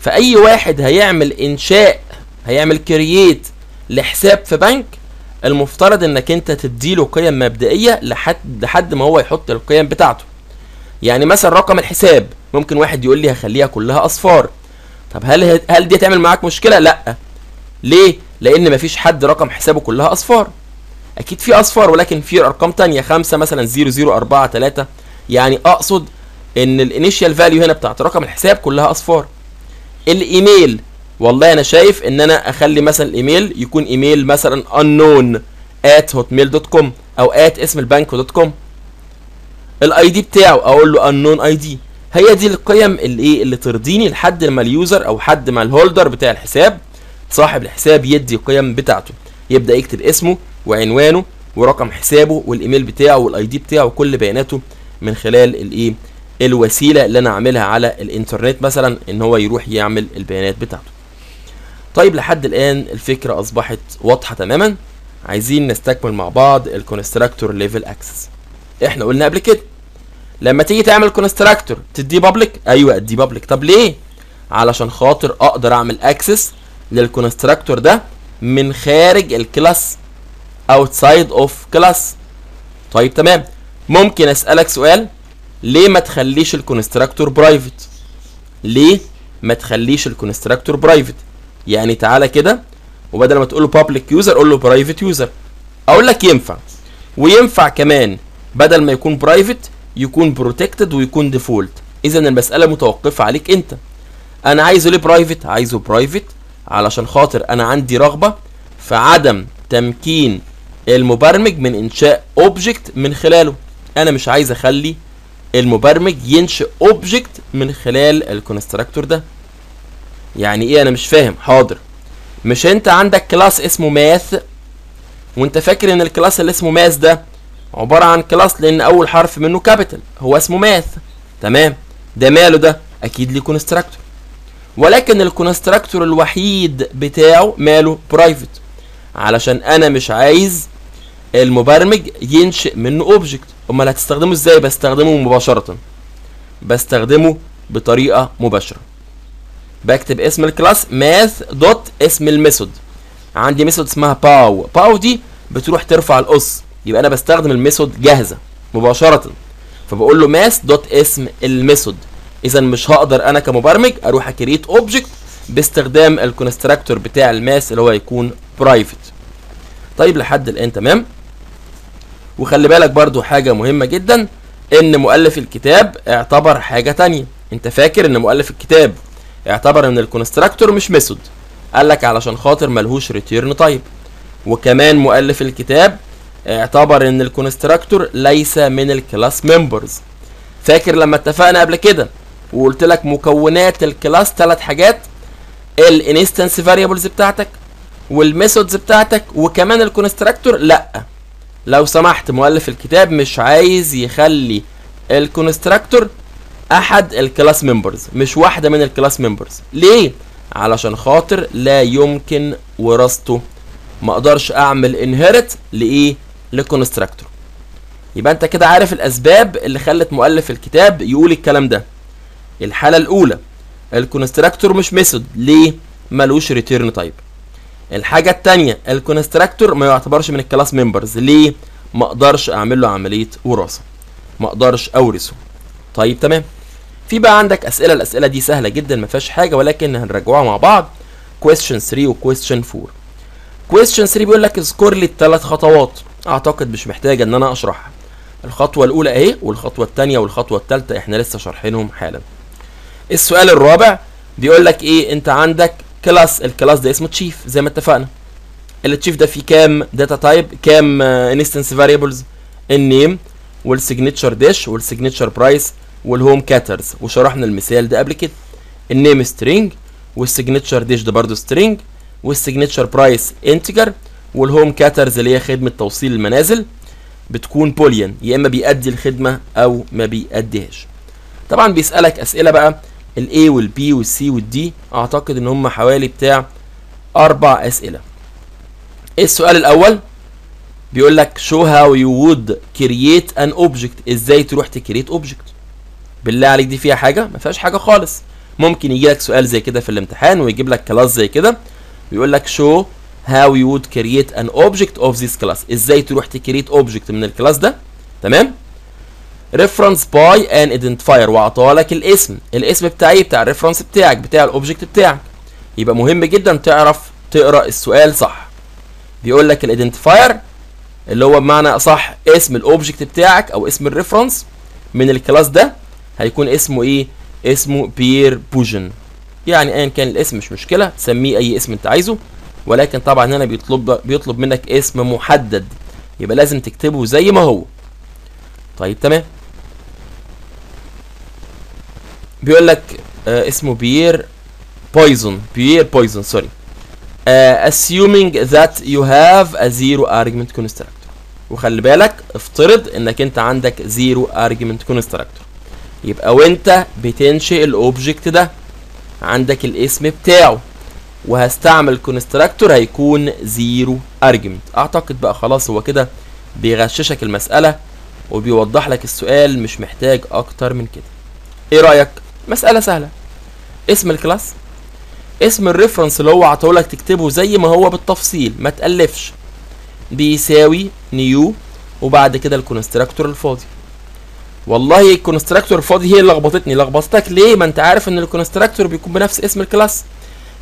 فأي واحد هيعمل إنشاء هيعمل كرييت لحساب في بنك المفترض إنك انت تديله قيم مبدئية لحد لحد ما هو يحط القيم بتاعته. يعني مثلا رقم الحساب ممكن واحد يقول لي هخليها كلها أصفار. طب هل هل دي تعمل معاك مشكلة؟ لأ. ليه؟ لأن مفيش حد رقم حسابه كلها أصفار. أكيد في أصفار ولكن في أرقام تانية خمسة مثلا 004 3 يعني أقصد إن ال initial value هنا بتاعت رقم الحساب كلها أصفار. الإيميل والله أنا شايف إن أنا أخلي مثلا الايميل يكون إيميل مثلا unknown at hotmail.com أو at اسم البنك dot com ال ID بتاعه أقول له unknown ID هي دي القيم اللي إيه؟ اللي ترضيني لحد ما ال user أو حد ما ال holder بتاع الحساب صاحب الحساب يدي القيم بتاعته. يبدأ يكتب اسمه وعنوانه ورقم حسابه والإيميل بتاعه وال ID بتاعه وكل بياناته من خلال الإيه؟ الوسيلة اللي أنا عاملها على الإنترنت مثلا إن هو يروح يعمل البيانات بتاعته. طيب لحد الآن الفكرة أصبحت واضحة تماما. عايزين نستكمل مع بعض ال constructor level access إحنا قلنا قبل كده لما تيجي تعمل constructor تديه public أيوه أديه public طب ليه؟ علشان خاطر أقدر أعمل access لل constructor ده من خارج ال class outside of class طيب تمام. ممكن أسألك سؤال؟ ليه ما تخليش ال constructor private ليه ما تخليش ال constructor private يعني تعالى كده وبدل ما تقول له public user قول له private user. أقول لك ينفع. وينفع كمان بدل ما يكون private يكون protected ويكون default اذا المسألة متوقفة عليك أنت. أنا عايزه ليه private عايزه private علشان خاطر أنا عندي رغبة في عدم تمكين المبرمج من إنشاء object من خلاله. أنا مش عايز أخلي المبرمج ينشئ object من خلال ال constructor ده. يعني إيه؟ أنا مش فاهم. حاضر. مش أنت عندك class اسمه Math وأنت فاكر إن ال class اللي اسمه Math ده عبارة عن class لأن أول حرف منه capital هو اسمه Math تمام؟ ده ماله ده؟ أكيد ليه constructor ولكن ال constructor الوحيد بتاعه ماله private علشان أنا مش عايز المبرمج ينشئ منه object أمال هتستخدمه إزاي؟ بستخدمه مباشرة. بستخدمه بطريقة مباشرة. بكتب اسم ال class Math dot اسم ال method. عندي method اسمها pow pow دي بتروح ترفع الأس يبقى أنا بستخدم ال method جاهزة مباشرة. فبقول له Math dot اسم ال method. إذا مش هقدر أنا كمبرمج أروح أ create object باستخدام ال constructor بتاع ال Math اللي هو يكون private طيب لحد الآن تمام؟ وخلي بالك برضو حاجة مهمة جدا إن مؤلف الكتاب اعتبر حاجة تانية. أنت فاكر إن مؤلف الكتاب اعتبر إن ال constructor مش method قال لك علشان خاطر ملهوش return type وكمان مؤلف الكتاب اعتبر إن ال constructor ليس من ال class members فاكر لما اتفقنا قبل كده وقلت لك مكونات ال class ثلاث حاجات. ال instance variables بتاعتك وال methods بتاعتك وكمان ال constructor لأ لو سمحت مؤلف الكتاب مش عايز يخلي ال constructor أحد ال class members مش واحدة من ال class members ليه؟ علشان خاطر لا يمكن وراثته. ما أقدرش أعمل inherit لإيه؟ ل constructor يبقى أنت كده عارف الأسباب اللي خلت مؤلف الكتاب يقول الكلام ده. الحالة الأولى ال constructor مش method. ليه؟ ملوش return type الحاجة الثانية ال constructor ما يعتبرش من ال class members ليه؟ ما أقدرش أعمل له عملية وراثة. ما أقدرش أورثه. طيب تمام. في بقى عندك أسئلة. الأسئلة دي سهلة جدا ما فيهاش حاجة ولكن هنراجعوها مع بعض. Question 3 و question 4 question 3 بيقول لك اذكر لي الثلاث خطوات. أعتقد مش محتاجه إن أنا أشرحها. الخطوة الأولى اهي والخطوة الثانية والخطوة الثالثه إحنا لسه شارحينهم حالا. السؤال الرابع بيقول لك إيه؟ أنت عندك class ال class ده اسمه تشيف زي ما اتفقنا. التشيف ده فيه كام data type كام انستنس فاريبلز النيم والسيجنتشر ديش والسيجنتشر برايس والهوم كاترز وشرحنا المثال ده قبل كده. ال name string وال signature dish ده برضه string وال signature price integer وال home caters اللي هي خدمة توصيل المنازل بتكون boolean يا إما بيأدي الخدمة أو ما بيأديهاش. طبعا بيسألك أسئلة بقى الاي والبي والسي والدي أعتقد إن هم حوالي بتاع أربع أسئلة. إيه السؤال الأول؟ بيقول لك show how you would create an object. إزاي تروح ت create object بالله عليك دي فيها حاجة؟ ما فيهاش حاجة خالص. ممكن يجي لك سؤال زي كده في الامتحان ويجيب لك class زي كده. بيقول لك show how you would create an object of this class. إزاي تروح ت create object من ال class ده؟ تمام؟ Reference by an identifier. واعطاه لك الاسم. الاسم بتاعي بتاع ال reference بتاعك بتاع ال object بتاعك. يبقى مهم جدا تعرف تقرأ السؤال صح. بيقول لك ال identifier اللي هو بمعنى اصح اسم ال object بتاعك أو اسم ال reference من ال class ده هيكون اسمه إيه؟ اسمه بير بوجن يعني ايا كان الاسم مش مشكلة تسميه أي اسم أنت عايزه. ولكن طبعا هنا بيطلب بيطلب منك اسم محدد. يبقى لازم تكتبه زي ما هو. طيب تمام. بيقول لك آه اسمه بيير بويزون بيير بويزون sorry uh, assuming that you have a zero argument constructor. وخلي بالك افترض إنك أنت عندك zero argument constructor. يبقى وأنت بتنشئ ال object ده عندك الاسم بتاعه. وهستعمل constructor هيكون zero argument أعتقد بقى خلاص هو كده بيغششك المسألة وبيوضح لك السؤال مش محتاج أكتر من كده. إيه رأيك؟ مسألة سهلة. اسم ال class اسم ال reference اللي هو عطولك تكتبه زي ما هو بالتفصيل ما تألفش. بيساوي new وبعد كده ال constructor الفاضي. والله ال constructor الفاضي هي اللي لخبطتني. لخبطتك ليه؟ ما انت عارف ان ال constructor بيكون بنفس اسم ال class.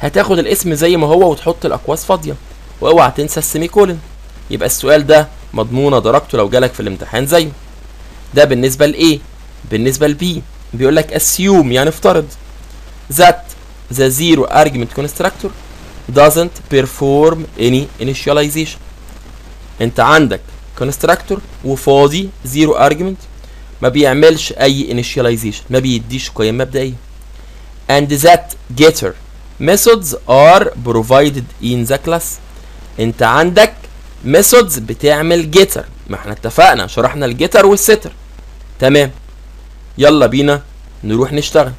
هتاخد الاسم زي ما هو وتحط الأقواس فاضية. واوعى تنسى السيمي كولن يبقى السؤال ده مضمونه درجته لو جالك في الامتحان زيه. ده بالنسبة لإيه؟ بالنسبة لبي. بيقول لك assume يعني افترض that the zero argument constructor doesn't perform any initialization انت عندك constructor وفاضي zero argument ما بيعملش اي initialization ما بيديش قيم مبدئيه and that getter methods are provided in the class انت عندك methods بتعمل getter ما إحنا اتفقنا شرحنا الجيتر والستر تمام يلا بينا نروح نشتغل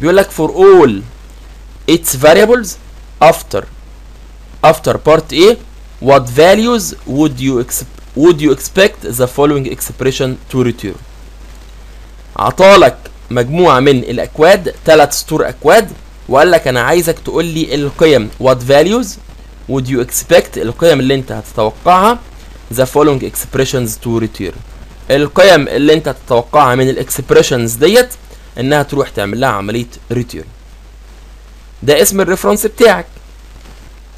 بيقول لك for all its variables after after part A what values would you would you expect the following expression to return عطالك مجموعة من الأكواد ثلاث سطور أكواد وقال لك أنا عايزك تقول لي القيم what values would you expect القيم اللي أنت هتتوقعها the following expressions to return القيم اللي أنت هتتوقعها من ال expressions ديت إنها تروح تعمل لها عملية return. ده اسم ال reference بتاعك.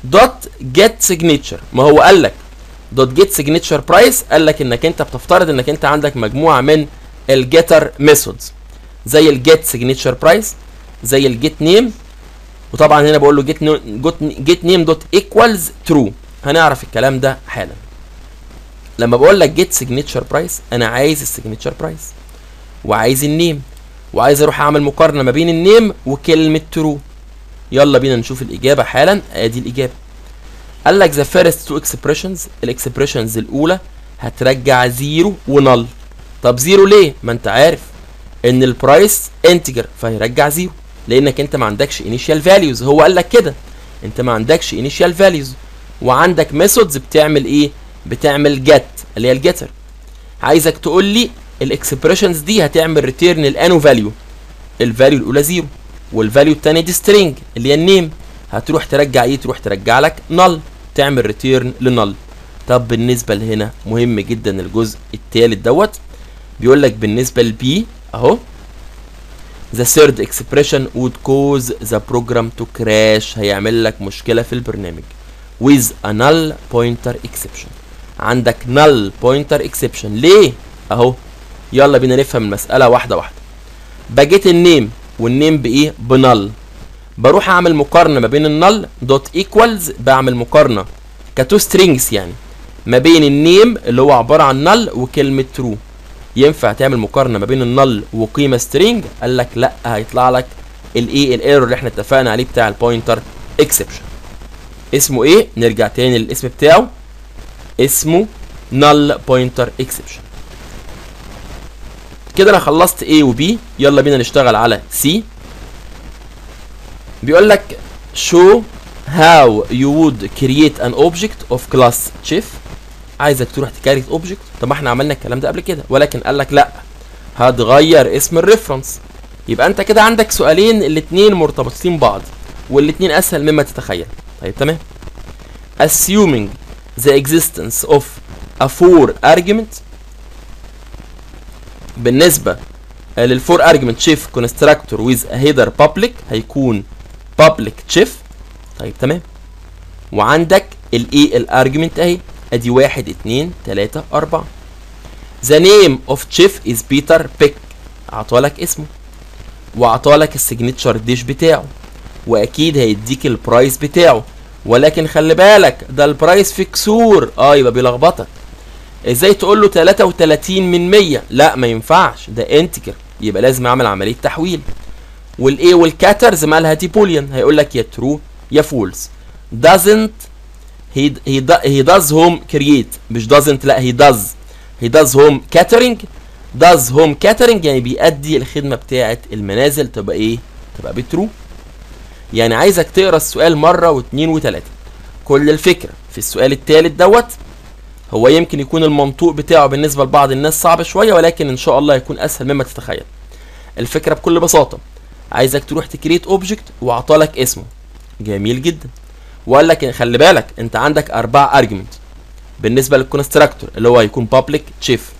dot get signature ما هو قال لك. dot get signature price قال لك انك انت بتفترض انك انت عندك مجموعة من ال getter methods زي ال get signature price زي ال get name وطبعا هنا بقول له get name dot equals true هنعرف الكلام ده حالا. لما بقول لك get signature price أنا عايز ال signature price وعايز ال name. وعايز أروح أعمل مقارنة ما بين ال name وكلمة true يلا بينا نشوف الإجابة حالا. أدي الإجابة. قال لك the first two expressions ال expressions الأولى هترجع zero و null. طب zero ليه؟ ما أنت عارف. إن ال price integer فهيرجع zero لأنك أنت ما عندكش initial values. هو قال لك كده. أنت ما عندكش initial values. وعندك methods بتعمل إيه؟ بتعمل get اللي هي ال getter عايزك تقول لي ال expressions دي هتعمل return لأنهو value ال value الأولى zero وال value الثانية دي string اللي هي ال name. هتروح ترجع إيه؟ تروح ترجع لك نل تعمل ريتيرن لنل. طب بالنسبة لهنا مهم جدا الجزء الثالث دوت. بيقول لك بالنسبة للبي أهو the third expression would cause the program to crash. هيعمل لك مشكلة في البرنامج. with a null pointer exception. عندك null pointer exception. ليه؟ أهو. يلا بينا نفهم المسألة واحدة واحدة. بجيت النيم والنيم بإيه؟ بنل بروح أعمل مقارنة ما بين ال null dot equals بعمل مقارنة. ك two strings يعني. ما بين ال name اللي هو عبارة عن null وكلمة true ينفع تعمل مقارنة ما بين ال null وقيمة string قال لك لأ هيطلع لك الايه ال error اللي إحنا اتفقنا عليه بتاع ال pointer exception اسمه إيه؟ نرجع تاني للاسم بتاعه. اسمه null pointer exception. كده أنا خلصت A و B. يلا بينا نشتغل على C. بيقول لك show how you would create an object of class chef. عايزك تروح ت create object طب ما إحنا عملنا الكلام ده قبل كده. ولكن قال لك لا هتغير اسم ال reference يبقى أنت كده عندك سؤالين الاتنين مرتبطين بعض والاتنين أسهل مما تتخيل. طيب تمام؟ Assuming the existence of a four argument. بالنسبة لل four argument chef constructor with a header public هيكون public chef. طيب تمام. وعندك الايه ال argument أهي. أدي واحد اتنين تلاتة أربعة. The name of chef is Peter Pick عطالك اسمه. وعطالك ال signature dish بتاعه. وأكيد هيديك ال price بتاعه. ولكن خلي بالك ده ال price في كسور آه يبقى بيلخبطك. إزاي تقول له 33 من 100 لا ما ينفعش. ده integer. يبقى لازم أعمل عملية تحويل. والإيه؟ وال caters. مالها دي boolean هيقول لك يا true يا false doesn't he he he does home مش doesn't لا he does. He does home catering. Does home catering يعني بيأدي الخدمة بتاعة المنازل. تبقى إيه؟ تبقى ب true. يعني عايزك تقرأ السؤال مرة واثنين وثلاثه كل الفكرة في السؤال الثالث دوت هو يمكن يكون المنطوق بتاعه بالنسبة لبعض الناس صعب شوية ولكن إن شاء الله يكون أسهل مما تتخيل. الفكرة بكل بساطة عايزك تروح ت create object وعطالك اسمه. جميل جدا. وقال لك خلي بالك أنت عندك أربع argument بالنسبة لل constructor اللي هو هيكون public chef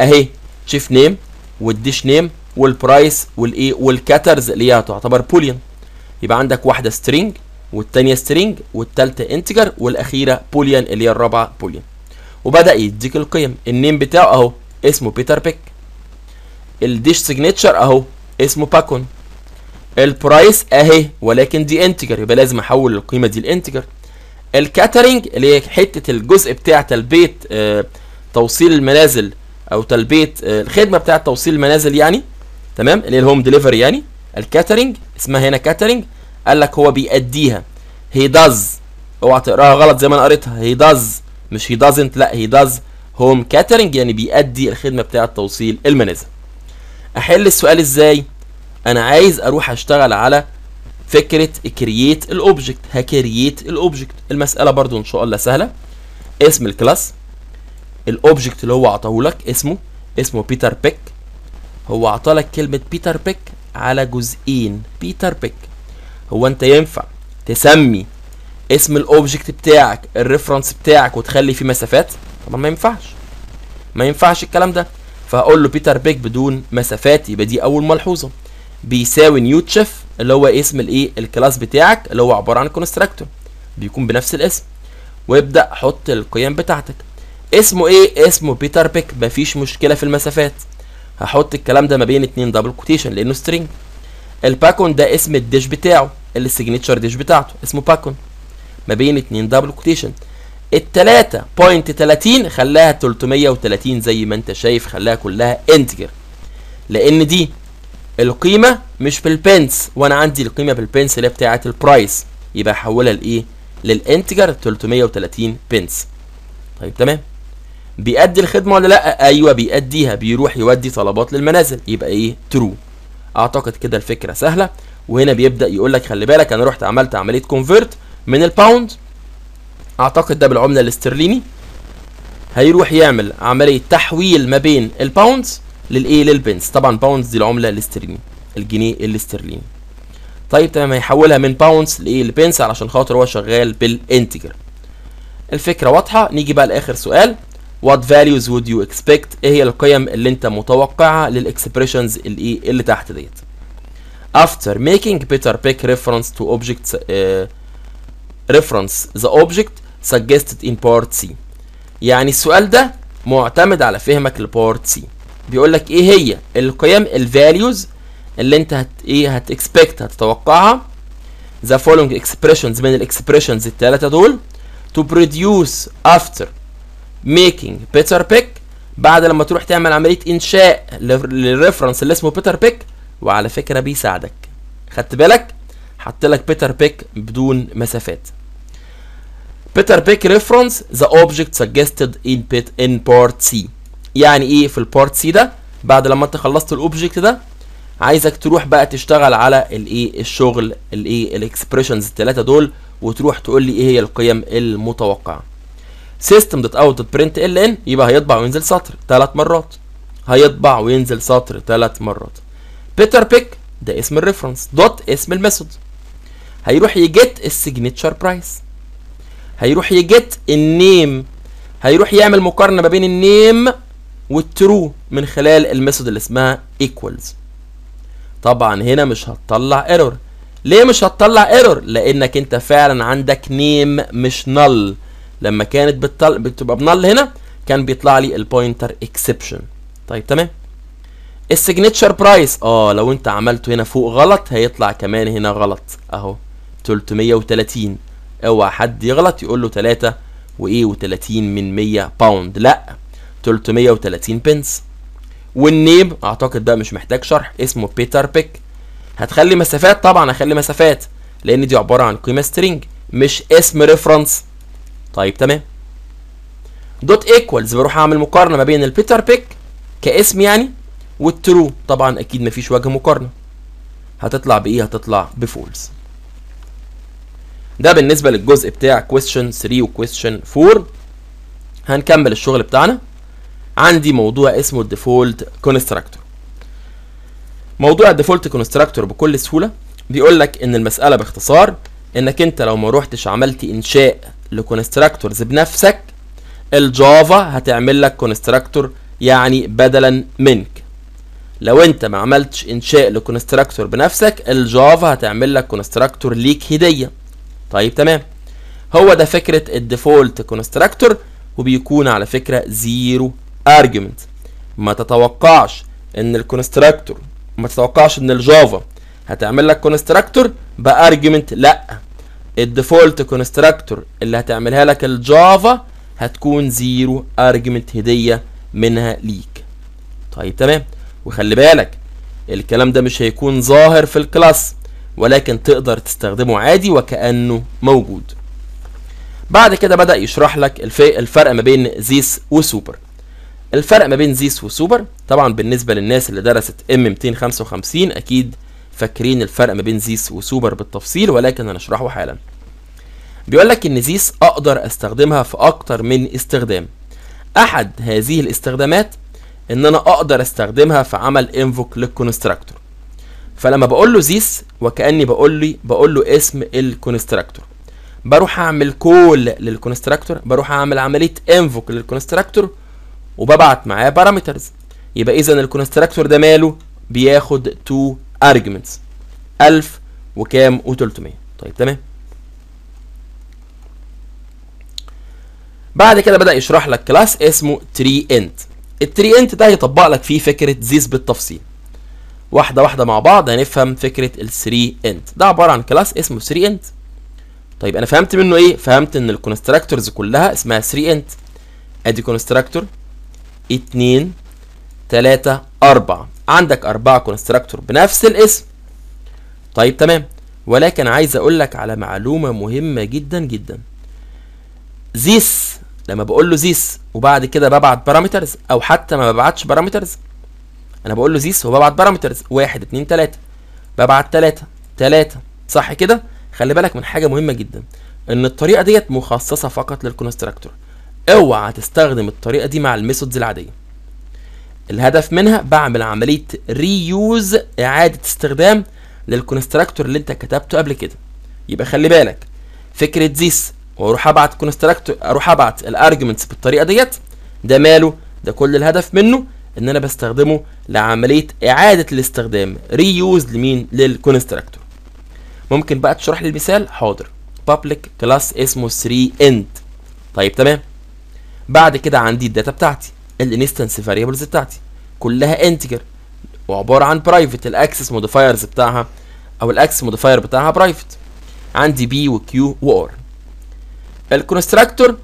أهي chef name وال dish name وال price والإيه وال caters اللي هي تعتبر boolean يبقى عندك واحدة string والتانية string والتالتة integer والأخيرة boolean اللي هي الرابعة boolean وبدأ يديك القيم. ال name بتاعه أهو اسمه بيتر بيك ال dish signature أهو اسمه bacon ال price أهي ولكن دي integer يبقى لازم أحول القيمة دي ل integer ال catering اللي هي حتة الجزء بتاع تلبية آه توصيل المنازل أو تلبية آه الخدمة بتاعه توصيل المنازل يعني. تمام؟ اللي هي ال home delivery يعني. ال catering اسمها هنا catering قال لك هو بيأديها. he does اوعى تقراها غلط زي ما أنا قريتها. he does مش he doesn't لا he does home catering يعني بيأدي الخدمة بتاعة توصيل المنازل. أحل السؤال إزاي؟ أنا عايز أروح أشتغل على فكرة create ال object ه create ال object المسألة برضو إن شاء الله سهلة. اسم ال class. ال object اللي هو عطاهولك اسمه اسمه بيتر بيك هو عطالك كلمة بيتر بيك على جزئين. بيتر بيك هو انت ينفع تسمي اسم ال object بتاعك ال reference بتاعك وتخلي فيه مسافات؟ طبعا ما ينفعش. ما ينفعش الكلام ده. فهقول له بيتر بيك بدون مسافات يبقى دي أول ملحوظة. بيساوي new chef اللي هو اسم الإيه؟ ال class بتاعك اللي هو عبارة عن constructor بيكون بنفس الاسم. وابدأ حط القيم بتاعتك. اسمه إيه؟ اسمه بيتر بيك مفيش مشكلة في المسافات. هحط الكلام ده ما بين اتنين double quotation لأنه string ال bacon ده اسم ال dish بتاعه ال signature dish بتاعته اسمه باكون ما بين اتنين double quotation التلاتة point 30 خلاها 330 زي ما انت شايف خلاها كلها integer لأن دي القيمة مش بالبنس وأنا عندي القيمة بالبنس اللي هي بتاعة ال price يبقى أحولها لإيه؟ لل integer 330 بنس طيب تمام؟ بيأدي الخدمة ولا لا؟ أيوه بيأديها بيروح يودي طلبات للمنازل. يبقى إيه؟ true أعتقد كده الفكرة سهلة. وهنا بيبدأ يقول لك خلي بالك أنا رحت عملت عملية convert من ال pound أعتقد ده بالعملة الاسترليني. هيروح يعمل عملية تحويل ما بين ال pounds للايه للبنس طبعا pounds دي العملة الاسترليني الجنيه الاسترليني. طيب تمام هيحولها من pounds لإيه؟ لبنس علشان خاطر هو شغال بال integer الفكرة واضحة. نيجي بقى لآخر سؤال. What values would you expect? إيه هي القيم اللي أنت متوقعها لل expressions الايه اللي تحت ديت؟ After making Peter Pick reference to objects uh, reference the object suggested in part C. يعني السؤال ده معتمد على فهمك ل part C بيقول لك إيه هي القيم ال values اللي أنت هت إيه هت expect هتتوقعها؟ The following expressions من ال expressions الثلاثه دول to produce after making Peter Pick بعد لما تروح تعمل عملية إنشاء لل reference اللي اسمه بيتر بيك وعلى فكرة بيساعدك. خدت بالك؟ حط لك بيتر بيك بدون مسافات. بيتر بيك reference the object suggested in بيت in part C يعني إيه في ال part C ده؟ بعد لما أنت خلصت ال object ده عايزك تروح بقى تشتغل على الايه الشغل الايه ال expressions الثلاثه دول وتروح تقول لي إيه هي القيم المتوقعة. System dot out dot print ln يبقى هيطبع وينزل سطر ثلاث مرات. هيطبع وينزل سطر ثلاث مرات. بيتر بيك ده اسم ال reference. dot اسم ال method. هيروح ي get ال signature price هيروح ي get ال name. هيروح يعمل مقارنة ما بين ال name وال true من خلال ال method اللي اسمها equals طبعا هنا مش هتطلع error ليه مش هتطلع error لأنك أنت فعلا عندك name مش null لما كانت بتطل... بتبقى ب null هنا كان بيطلع لي ال pointer exception طيب تمام؟ ال signature price آه لو أنت عملته هنا فوق غلط هيطلع كمان هنا غلط. أهو 330 أوعى حد يغلط يقول له 3 وإيه و30 من 100 pound لا 330 pence وال name أعتقد بقى مش محتاج شرح اسمه بيتر بيك هتخلي مسافات؟ طبعا هخلي مسافات لأن دي عبارة عن قيمة string مش اسم reference طيب تمام. dot equals بروح أعمل مقارنة ما بين البيتر بيك كاسم يعني والترو. طبعا أكيد مفيش وجه مقارنة. هتطلع بإيه؟ هتطلع ب false ده بالنسبة للجزء بتاع question 3 و question 4 هنكمل الشغل بتاعنا. عندي موضوع اسمه ال default constructor موضوع ال default constructor بكل سهولة بيقول لك إن المسألة باختصار إنك أنت لو ما روحتش عملت إنشاء ل constructors بنفسك ال Java هتعمل لك constructor يعني بدلا منك. لو انت ما عملتش انشاء ل constructor بنفسك ال Java هتعمل لك constructor ليك هدية. طيب تمام. هو ده فكرة ال default constructor وبيكون على فكرة zero argument ما تتوقعش ان ال constructor ما تتوقعش ان ال Java هتعمل لك constructor ب argument لا. ال default constructor اللي هتعملها لك ال Java هتكون zero argument هدية منها ليك. طيب تمام؟ وخلي بالك الكلام ده مش هيكون ظاهر في ال class ولكن تقدر تستخدمه عادي وكأنه موجود. بعد كده بدأ يشرح لك الفرق ما بين this و super الفرق ما بين this و super طبعا بالنسبة للناس اللي درست M 255 أكيد فاكرين الفرق ما بين this و super بالتفصيل ولكن هنشرحه حالا. بيقول لك إن this أقدر أستخدمها في أكتر من استخدام. أحد هذه الاستخدامات إن أنا أقدر أستخدمها في عمل invoke لل constructor فلما بقول له this وكأني بقول لي بقول له اسم ال constructor بروح أعمل call لل constructor بروح أعمل عملية invoke لل constructor وببعت معاه parameters يبقى اذا ال constructor ده ماله؟ بياخد 2 arguments 1000 وكام و300 طيب تمام؟ بعد كده بدأ يشرح لك class اسمه three int. ال three int ده هيطبق لك فيه فكرة this بالتفصيل. واحدة واحدة مع بعض هنفهم فكرة ال three int. ده عبارة عن class اسمه 3 int. طيب أنا فهمت منه إيه؟ فهمت إن ال constructors كلها اسمها 3 int. أدي constructor 2 3 4 عندك أربعة constructor بنفس الاسم. طيب تمام. ولكن عايز أقول لك على معلومة مهمة جدا جدا. زيس لما بقول له زيس وبعد كده ببعت parameters أو حتى ما ببعتش parameters أنا بقول له this وببعت parameters واحد اتنين تلاتة. ببعت تلاتة. تلاتة. صح كده؟ خلي بالك من حاجة مهمة جدا. إن الطريقة ديت مخصصة فقط لل constructor اوعى تستخدم الطريقة دي مع ال methods العادية. الهدف منها بعمل عملية reuse إعادة استخدام لل constructor اللي انت كتبته قبل كده. يبقى خلي بالك فكرة this وأروح أبعت constructor أروح أبعت ال arguments بالطريقة ديت ده ماله؟ ده كل الهدف منه إن أنا بستخدمه لعملية إعادة الاستخدام reuse لمين؟ لل constructor. ممكن بقى تشرح لي المثال؟ حاضر. public class اسمه 3 int طيب تمام. بعد كده عندي ال data بتاعتي. ال instance variables بتاعتي. كلها integer وعبارة عن private ال access modifiers بتاعها أو ال access modifier بتاعها private عندي p و q و r ال constructor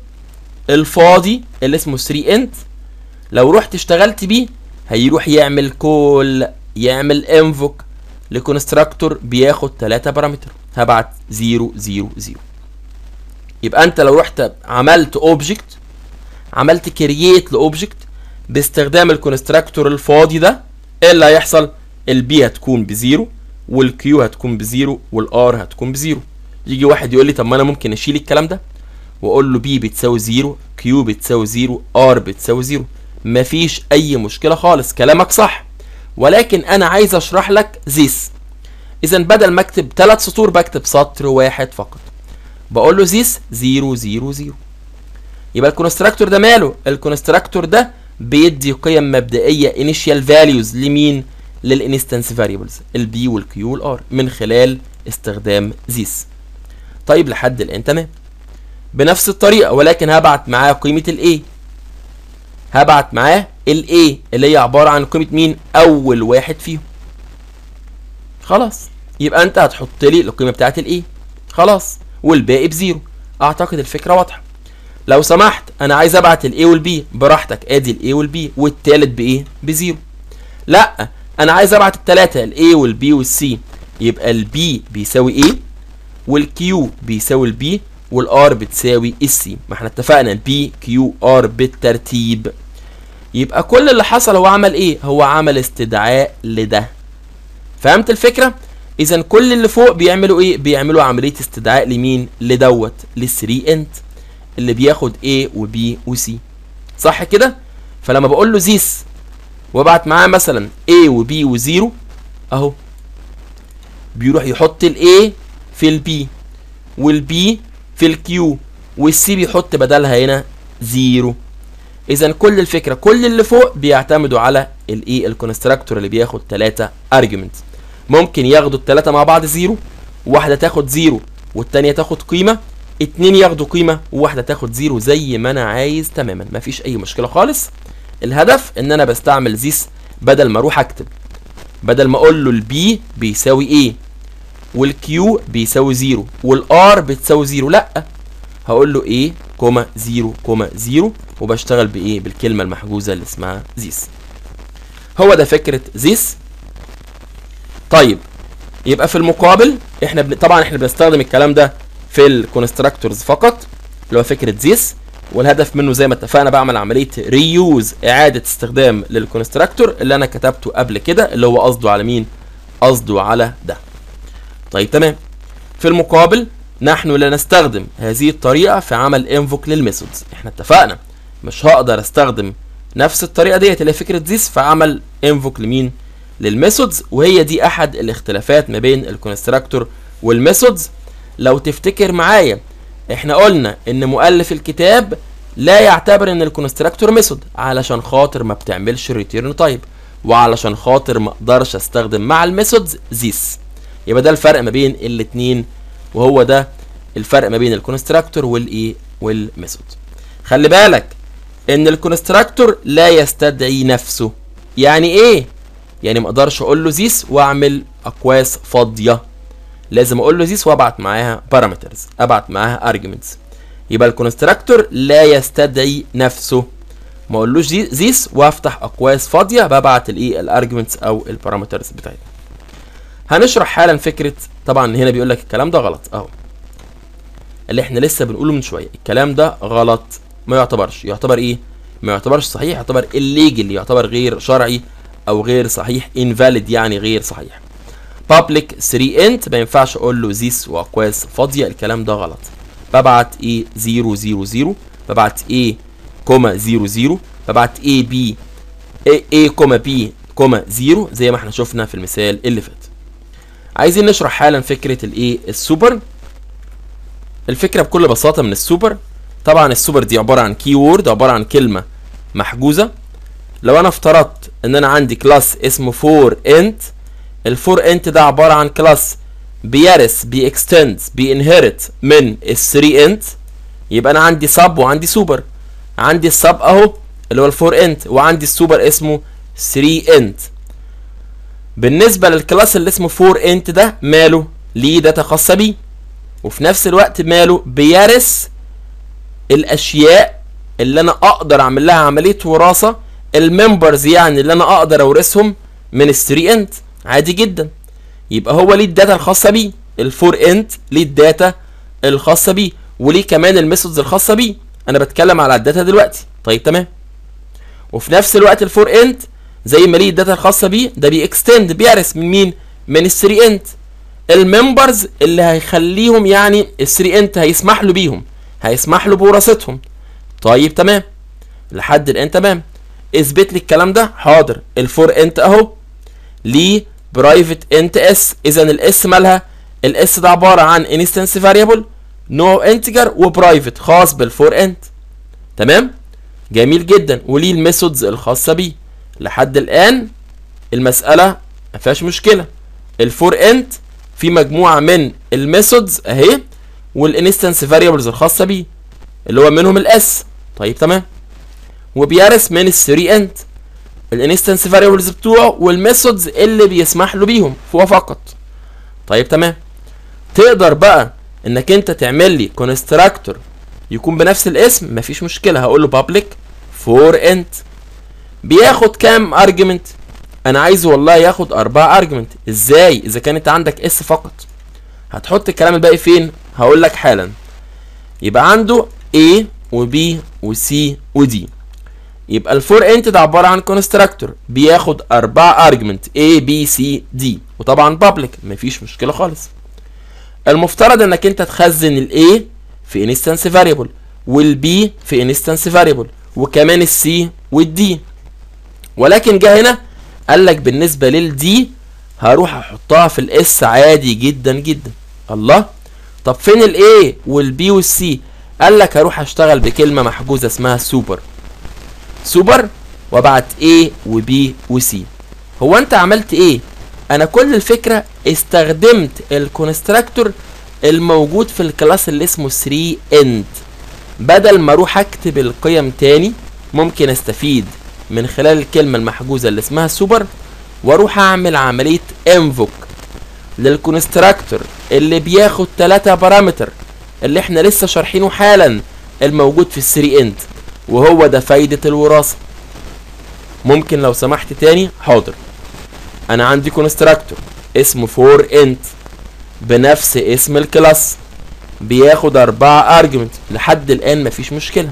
الفاضي اللي اسمه 3 int لو رحت اشتغلت بيه هيروح يعمل call يعمل invoke ل constructor بياخد 3 parameter هبعت 0 0 0 يبقى أنت لو رحت عملت object عملت create ل object باستخدام ال constructor الفاضي ده إيه اللي هيحصل؟ البي هتكون بزيرو والكيو هتكون بزيرو والار هتكون بزيرو. يجي واحد يقول لي طب ما أنا ممكن أشيل الكلام ده؟ وأقول له p بتساوي zero q بتساوي zero r بتساوي zero. مفيش أي مشكلة خالص كلامك صح. ولكن أنا عايز أشرح لك this اذا بدل ما أكتب ثلاث سطور بكتب سطر واحد فقط. بقول له this zero zero zero يبقى ال constructor ده ماله؟ ال constructor ده بيدي قيم مبدئية انيشال فاليوز لمين؟ للانستنس فاريبلز البي والكيو والار من خلال استخدام this طيب لحد الآن تمام. بنفس الطريقة ولكن هبعت معاه قيمة ال a هبعت معاه ال a اللي هي عبارة عن قيمة مين؟ أول واحد فيهم. خلاص. يبقى أنت هتحط لي القيمة بتاعت ال a خلاص. والباقي ب zero. أعتقد الفكرة واضحة. لو سمحت أنا عايز أبعت ال a وال b براحتك. أدي ال a وال b والتالت بإيه؟ ب zero. لا أنا عايز أبعت التلاتة ال a وال b وال c يبقى ال P بيساوي إيه؟ والكيو بيساوي البي والار بتساوي السي ما إحنا اتفقنا ال P Q R بالترتيب. يبقى كل اللي حصل هو عمل إيه؟ هو عمل استدعاء لده. فهمت الفكرة؟ اذا كل اللي فوق بيعملوا إيه؟ بيعملوا عملية استدعاء لمين؟ لدوت لل 3 int. اللي بياخد A و B و C. صح كده؟ فلما بقول له this وابعت معاه مثلا A و B و 0 أهو. بيروح يحط ال A في ال B وال B في ال Q وال C بيحط بدلها هنا 0 اذا كل الفكرة كل اللي فوق بيعتمدوا على الايه ال constructor اللي بياخد 3 argument ممكن ياخدوا الثلاثه مع بعض 0 واحدة تاخد 0 والثانيه تاخد قيمة. اتنين ياخدوا قيمة وواحدة تاخد zero زي ما أنا عايز تماما. مفيش أي مشكلة خالص. الهدف إن أنا بستعمل this بدل ما أروح أكتب. بدل ما أقول له ال P بيساوي إيه وال Q بيساوي zero وال R بتساوي zero. لأ هقول له A comma zero comma zero وبشتغل بايه بالكلمة المحجوزة اللي اسمها this. هو ده فكرة this. طيب يبقى في المقابل إحنا بن... طبعا إحنا بنستخدم الكلام ده في ال constructors فقط اللي هو فكرة this والهدف منه زي ما اتفقنا بعمل عملية reuse إعادة استخدام لل constructor اللي أنا كتبته قبل كده اللي هو قصده على مين؟ قصده على ده. طيب تمام. في المقابل نحن لا نستخدم هذه الطريقة في عمل invoke لل methods إحنا اتفقنا مش هقدر استخدم نفس الطريقة ديت اللي هي فكرة this في عمل invoke لمين؟ لل methods وهي دي أحد الاختلافات ما بين ال constructor وال methods لو تفتكر معايا إحنا قلنا إن مؤلف الكتاب لا يعتبر إن ال constructor method علشان خاطر ما بتعملش return type وعلشان خاطر ما أقدرش أستخدم مع ال methods this يبقى ده الفرق ما بين الاتنين وهو ده الفرق ما بين ال constructor والايه وال method خلي بالك إن ال constructor لا يستدعي نفسه. يعني إيه؟ يعني ما أقدرش أقول له this وأعمل أقواس فاضية. لازم أقول له this وأبعت معاها parameters أبعت معاها arguments يبقى ال constructor لا يستدعي نفسه. ما أقولوش this وأفتح أقواس فاضية ببعت الايه ال arguments أو ال parameters بتاعتها. هنشرح حالا فكرة طبعا هنا بيقول لك الكلام ده غلط أهو. اللي إحنا لسه بنقوله من شوية الكلام ده غلط. ما يعتبرش. يعتبر إيه؟ ما يعتبرش صحيح يعتبر illegal يعتبر غير شرعي أو غير صحيح invalid يعني غير صحيح. Public 3 int. ما ينفعش أقول له this واقواس فاضية الكلام ده غلط. ببعت إيه 0 0 0 ببعت A comma 0 0 ببعت إيه بي a comma b comma 0 زي ما إحنا شفنا في المثال اللي فات. عايزين نشرح حالا فكرة الايه السوبر. الفكرة بكل بساطة من السوبر. طبعا السوبر دي عبارة عن keyword عبارة عن كلمة محجوزة. لو أنا افترضت إن أنا عندي class اسمه four int ال four int ده عبارة عن class بيرث بي extend بي inherit من ال three int. يبقى أنا عندي sub وعندي سوبر عندي ال sub أهو اللي هو ال four int وعندي السوبر اسمه 3 int. بالنسبة لل class اللي اسمه 4 int ده ماله؟ ليه data خاصه بيه؟ وفي نفس الوقت ماله؟ بيرث الأشياء اللي أنا أقدر أعمل لها عملية وراثة ال members يعني اللي أنا أقدر أورثهم من ال three int. عادي جدا. يبقى هو ليه ال data الخاصة بيه ال four int ليه ال data الخاصة بيه وليه كمان ال methods الخاصة بيه. أنا بتكلم على ال data دلوقتي. طيب تمام. وفي نفس الوقت ال four int زي ما ليه ال data الخاصة بيه ده بي extend بيرث من مين؟ من ال three int ال members اللي هيخليهم يعني ال three int هيسمح له بيهم هيسمح له بوراثتهم. طيب تمام. لحد الآن تمام. إثبت لي الكلام ده. حاضر. ال four int أهو. ليه؟ private int S اذا ال S مالها ال S ده عبارة عن instance variable نوع integer و private خاص بال four int تمام؟ جميل جدا. وليه ال methods الخاصة بيه. لحد الآن المسألة ما فيهاش مشكلة. ال four int في مجموعة من ال methods أهي وال instance variables الخاصة بيه اللي هو منهم ال S طيب تمام؟ وبيرث من ال three int ال instance variables بتوعه وال methods اللي بيسمح له بيهم هو فقط. طيب تمام. تقدر بقى إنك أنت تعمل لي constructor يكون بنفس الاسم؟ مفيش مشكلة هقول له public four int. بياخد كام argument أنا عايزه والله ياخد أربعة argument إزاي؟ إذا كانت عندك S فقط. هتحط الكلام الباقي فين؟ هقول لك حالا. يبقى عنده A و B و C و يبقى ال four int ده عبارة عن constructor بياخد أربع argument A B C D وطبعا public مفيش مشكلة خالص. المفترض إنك أنت تخزن ال A في instance variable وال B في instance variable وكمان ال C وال D. ولكن جه هنا قال لك بالنسبة لل D هروح أحطها في ال S عادي جدا جدا. الله؟ طب فين ال A وال B وال C قال لك هروح أشتغل بكلمة محجوزة اسمها super super وابعت A و B و C. هو أنت عملت إيه؟ أنا كل الفكرة استخدمت ال constructor الموجود في ال class اللي اسمه 3Int بدل ما أروح أكتب القيم تاني ممكن أستفيد من خلال الكلمة المحجوزة اللي اسمها سوبر وأروح أعمل عملية invoke لل constructor اللي بياخد 3 parameter اللي إحنا لسه شارحينه حالا الموجود في ال ThreeInt وهو ده فايدة الوراثة. ممكن لو سمحت تاني حاضر. أنا عندي constructor اسمه FourInt بنفس اسم ال class. بياخد أربعة argument لحد الآن مفيش مشكلة.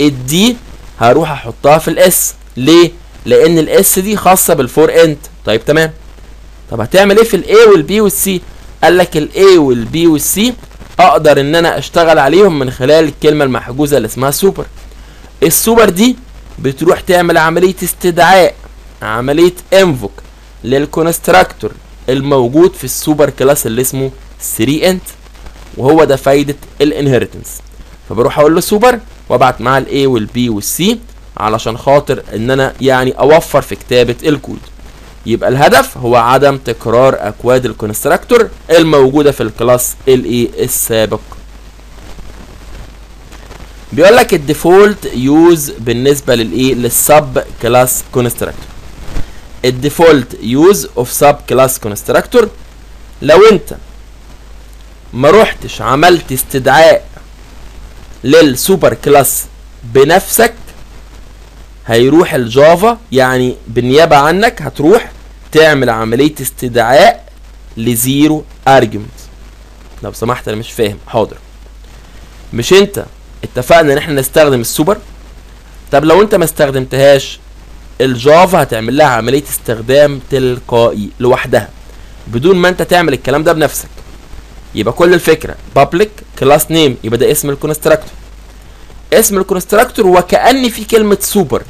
ال D هروح أحطها في ال S. ليه؟ لأن ال S دي خاصة بال FourInt. طيب تمام. طب هتعمل إيه في ال A وال B وال C قال لك ال A وال B وال C أقدر إن أنا أشتغل عليهم من خلال الكلمة المحجوزة اللي اسمها super ال super دي بتروح تعمل عملية استدعاء عملية invoke لل constructor الموجود في ال super class اللي اسمه 3Int وهو ده فايدة ال inheritance فبروح أقول له سوبر وأبعت معاه ال A وال B وال C علشان خاطر إن أنا يعني أوفر في كتابة الكود. يبقى الهدف هو عدم تكرار أكواد ال constructor الموجودة في ال class الايه السابق. بيقول لك ال default use بالنسبة للايه لل subclass constructor ال default use of subclass constructor لو انت ما رحتش عملت استدعاء لل super class بنفسك هيروح ال Java يعني بالنيابة عنك هتروح تعمل عملية استدعاء ل zero argument لو سمحت أنا مش فاهم حاضر. مش انت اتفقنا ان إحنا نستخدم السوبر. طب لو انت ما استخدمتهاش ال Java هتعمل لها عملية استخدام تلقائي لوحدها بدون ما انت تعمل الكلام ده بنفسك. يبقى كل الفكرة public class name يبقى ده اسم ال constructor اسم ال constructor وكأن في كلمة سوبر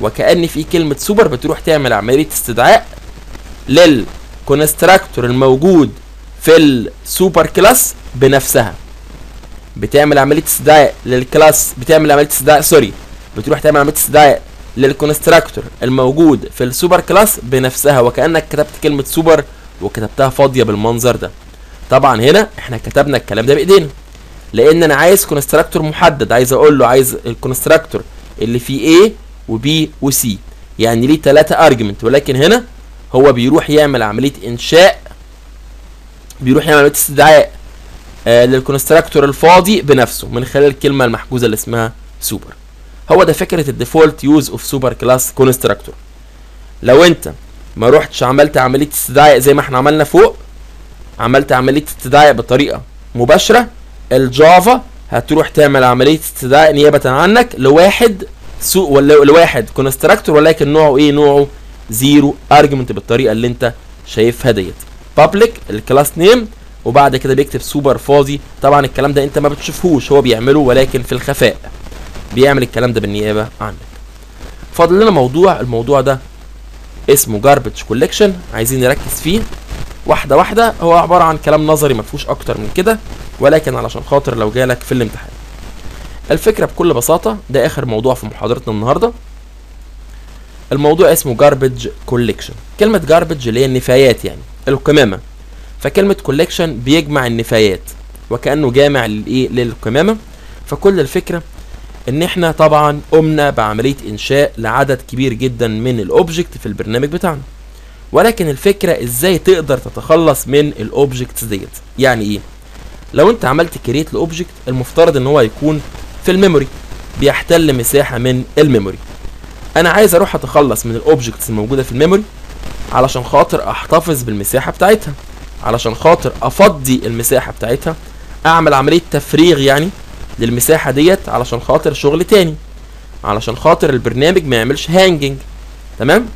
وكأن في كلمة سوبر بتروح تعمل عملية استدعاء لل constructor الموجود في ال super class بنفسها. بتعمل عملية استدعاء لل class بتعمل عملية استدعاء sorry بتروح تعمل عملية استدعاء لل constructor الموجود في ال super class بنفسها وكأنك كتبت كلمة سوبر وكتبتها فاضية بالمنظر ده. طبعا هنا إحنا كتبنا الكلام ده بإيدينا لأن أنا عايز constructor محدد عايز أقول له عايز ال constructor اللي فيه A وB وC يعني ليه ثلاثة argument ولكن هنا هو بيروح يعمل عملية إنشاء بيروح يعمل عملية استدعاء لل constructor الفاضي بنفسه من خلال الكلمة المحجوزة اللي اسمها سوبر هو ده فكرة ال default use of super class constructor لو انت ما روحتش عملت عملية استدعاء زي ما إحنا عملنا فوق عملت عملية استدعاء بطريقة مباشرة ال Java هتروح تعمل عملية استدعاء نيابة عنك لواحد سوق ولا لواحد constructor ولكن نوعه إيه؟ نوعه zero argument بالطريقة اللي انت شايفها ديت. public ال class name وبعد كده بيكتب سوبر فاضي. طبعا الكلام ده أنت ما بتشوفهوش هو بيعمله ولكن في الخفاء. بيعمل الكلام ده بالنيابة عنك. فاضل لنا موضوع الموضوع ده اسمه garbage collection عايزين نركز فيه. واحدة واحدة هو عبارة عن كلام نظري مفهوش أكتر من كده ولكن علشان خاطر لو جالك في الامتحان. الفكرة بكل بساطة ده آخر موضوع في محاضرتنا النهاردة. الموضوع اسمه garbage collection كلمة garbage اللي هي النفايات يعني القمامة. فكلمة collection بيجمع النفايات وكأنه جامع للإيه؟ للقمامة. فكل الفكرة إن إحنا طبعا قمنا بعملية إنشاء لعدد كبير جدا من ال object في البرنامج بتاعنا. ولكن الفكرة إزاي تقدر تتخلص من ال objects ديت؟ يعني إيه؟ لو أنت عملت create ل object المفترض إن هو يكون في ال memory بيحتل مساحة من ال memory. أنا عايز أروح أتخلص من ال objects الموجودة في ال memory علشان خاطر أحتفظ بالمساحة بتاعتها. علشان خاطر أفضي المساحة بتاعتها أعمل عملية تفريغ يعني للمساحة ديت علشان خاطر شغل تاني علشان خاطر البرنامج ما يعملش hanging تمام؟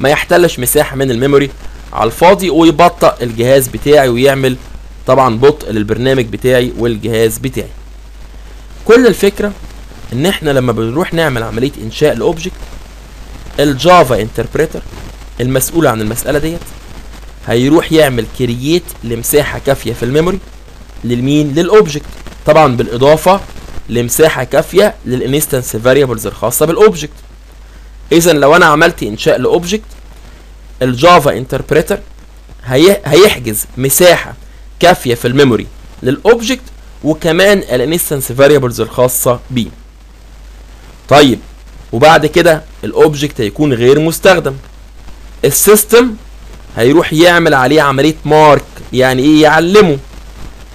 ما يحتلش مساحة من ال memory على الفاضي ويبطئ الجهاز بتاعي ويعمل طبعا بطء للبرنامج بتاعي والجهاز بتاعي. كل الفكرة إن إحنا لما بنروح نعمل عملية إنشاء ل object ال Java interpreter المسؤول عن المسألة ديت هيروح يعمل create لمساحة كافية في ال memory للمين؟ لل object طبعا بالإضافة لمساحة كافية لل instance variables الخاصة بال object اذا لو أنا عملت إنشاء ل object ال Java interpreter هي... هيحجز مساحة كافية في ال memory لل object وكمان ال instance variables الخاصة بيه. طيب وبعد كده ال object هيكون غير مستخدم. ال system هيروح يعمل عليه عملية mark. يعني إيه؟ يعلمه.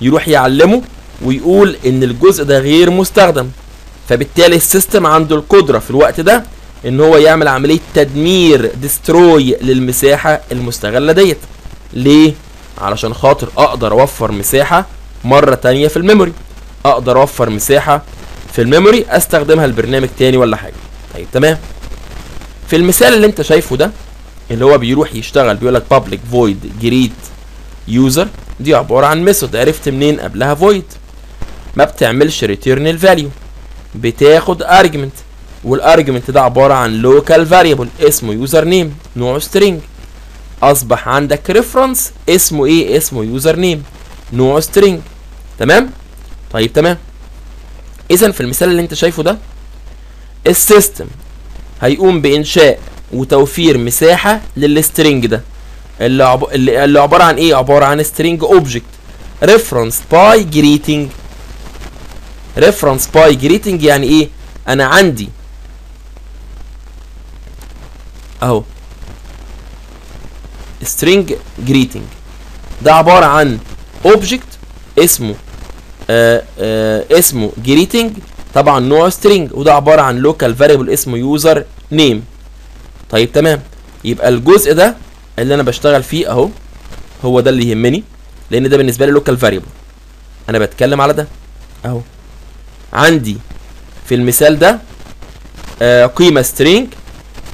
يروح يعلمه ويقول إن الجزء ده غير مستخدم. فبالتالي ال system عنده القدرة في الوقت ده إن هو يعمل عملية تدمير destroy للمساحة المستغلة ديت. ليه؟ علشان خاطر أقدر أوفر مساحة مرة تانية في ال memory. أقدر أوفر مساحة في ال memory أستخدمها البرنامج تاني ولا حاجة. طيب تمام. في المثال اللي أنت شايفه ده اللي هو بيروح يشتغل بيقول لك public void greet user. دي عبارة عن method عرفت منين؟ قبلها void. ما بتعملش return ال value بتاخد argument. وال argument ده عبارة عن local variable اسمه user name نوعه string. أصبح عندك reference اسمه إيه؟ اسمه user name نوعه string. تمام؟ طيب تمام. اذا في المثال اللي أنت شايفه ده ال system هيقوم بإنشاء وتوفير مساحة لل string ده. اللي, عب... اللي عبارة عن إيه؟ عبارة عن string object. Referenced by greeting. Reference by greeting يعني إيه؟ أنا عندي. أهو. string greeting. ده عبارة عن object اسمه آه آه اسمه greeting. طبعا نوع string. وده عبارة عن local variable اسمه user name. طيب تمام. يبقى الجزء ده اللي أنا بشتغل فيه أهو هو ده اللي يهمني لأن ده بالنسبة لي local variable. أنا بتكلم على ده أهو. عندي في المثال ده آه قيمة string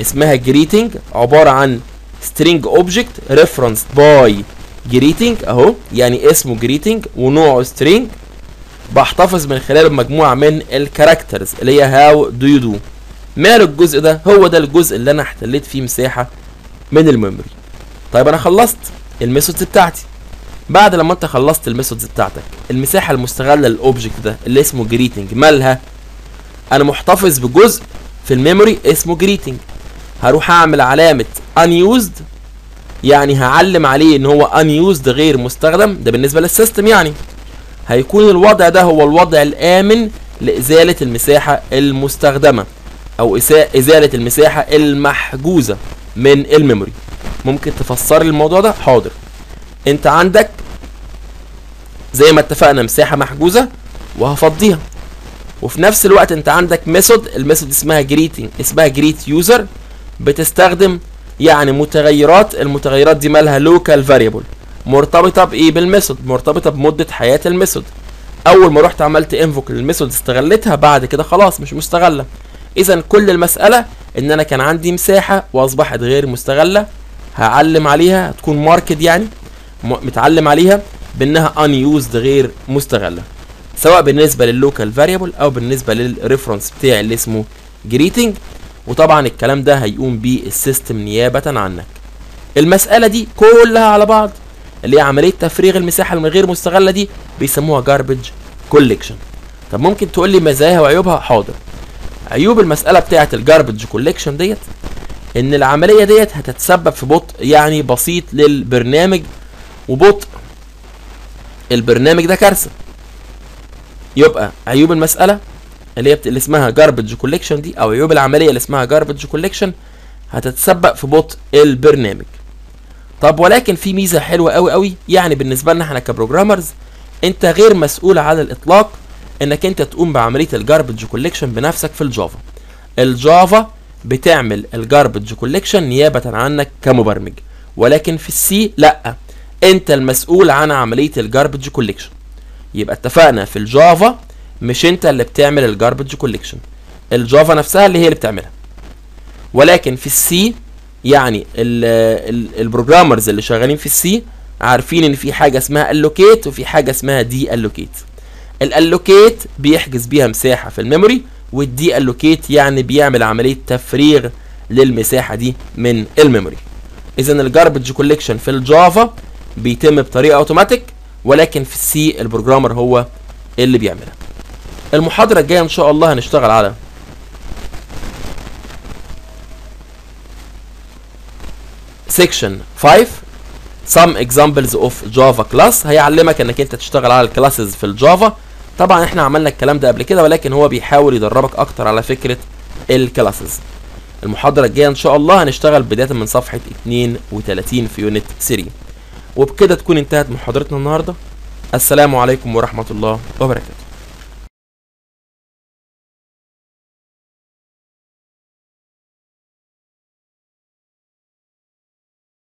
اسمها greeting عبارة عن string object referenced by greeting أهو يعني اسمه greeting ونوعه string. بحتفظ من خلاله بمجموعة من الكاركترز اللي هي how do you do. مال الجزء ده هو ده الجزء اللي أنا احتليت فيه مساحة من ال memory. طيب أنا خلصت ال methods بتاعتي. بعد لما أنت خلصت ال methods بتاعتك المساحة المستغلة لل object ده اللي اسمه greeting مالها؟ أنا محتفظ بجزء في ال memory اسمه greeting هروح أعمل علامة unused يعني هعلم عليه إن هو unused غير مستخدم. ده بالنسبة لل system يعني. هيكون الوضع ده هو الوضع الآمن لإزالة المساحة المستخدمة. أو إزالة المساحة المحجوزة من ال memory. ممكن تفسر الموضوع ده؟ حاضر. أنت عندك زي ما اتفقنا مساحة محجوزة وهفضيها. وفي نفس الوقت أنت عندك method ال method اسمها greeting اسمها greet user بتستخدم يعني متغيرات. المتغيرات دي مالها local variable مرتبطة بإيه؟ بال method. مرتبطة بمدة حياة ال method. أول ما رحت عملت invoke لل method استغلتها بعد كده خلاص مش مستغلة. اذا كل المسألة إن أنا كان عندي مساحة وأصبحت غير مستغلة هعلم عليها هتكون marked يعني متعلم عليها بإنها unused غير مستغلة سواء بالنسبة لل local variable أو بالنسبة لل reference بتاعي اللي اسمه greeting وطبعا الكلام ده هيقوم بيه ال system نيابه عنك. المسألة دي كلها على بعض اللي هي عملية تفريغ المساحة الغير مستغلة دي بيسموها garbage collection طب ممكن تقول لي مزاياها وعيوبها؟ حاضر. عيوب المسألة بتاعة ال garbage collection ديت إن العملية ديت هتتسبب في بطء يعني بسيط للبرنامج وبطء البرنامج ده كارثة. يبقى عيوب المسألة اللي هي اللي اسمها garbage collection دي أو عيوب العملية اللي اسمها garbage collection هتتسبب في بطء البرنامج. طب ولكن في ميزة حلوة قوي قوي يعني بالنسبة لنا إحنا ك programmers أنت غير مسؤول على الإطلاق إنك أنت تقوم بعملية الجاربج كوليكشن بنفسك في الجافا. الجافا بتعمل الجاربج كوليكشن نيابة عنك كمبرمج ولكن في ال C لأ أنت المسؤول عن عملية ال garbage collection يبقى اتفقنا في ال Java مش أنت اللي بتعمل ال garbage collection ال Java نفسها اللي هي اللي بتعملها. ولكن في ال C يعني ال programmers اللي شغالين في ال C عارفين إن في حاجة اسمها allocate وفي حاجة اسمها deallocate ال allocate بيحجز بيها مساحة في ال memory وال deallocate يعني بيعمل عملية تفريغ للمساحة دي من ال memory. اذا ال garbage collection في ال Java بيتم بطريقة اوتوماتيك ولكن في ال C ال programmer هو اللي بيعملها. المحاضرة الجاية إن شاء الله هنشتغل على section 5 some examples of java class. هيعلمك إنك أنت تشتغل على ال classes في ال Java. طبعا إحنا عملنا الكلام ده قبل كده ولكن هو بيحاول يدربك أكتر على فكرة ال classes المحاضرة الجاية إن شاء الله هنشتغل بداية من صفحة 32 في unit 3 وبكده تكون انتهت محاضرتنا النهارده. السلام عليكم ورحمة الله وبركاته.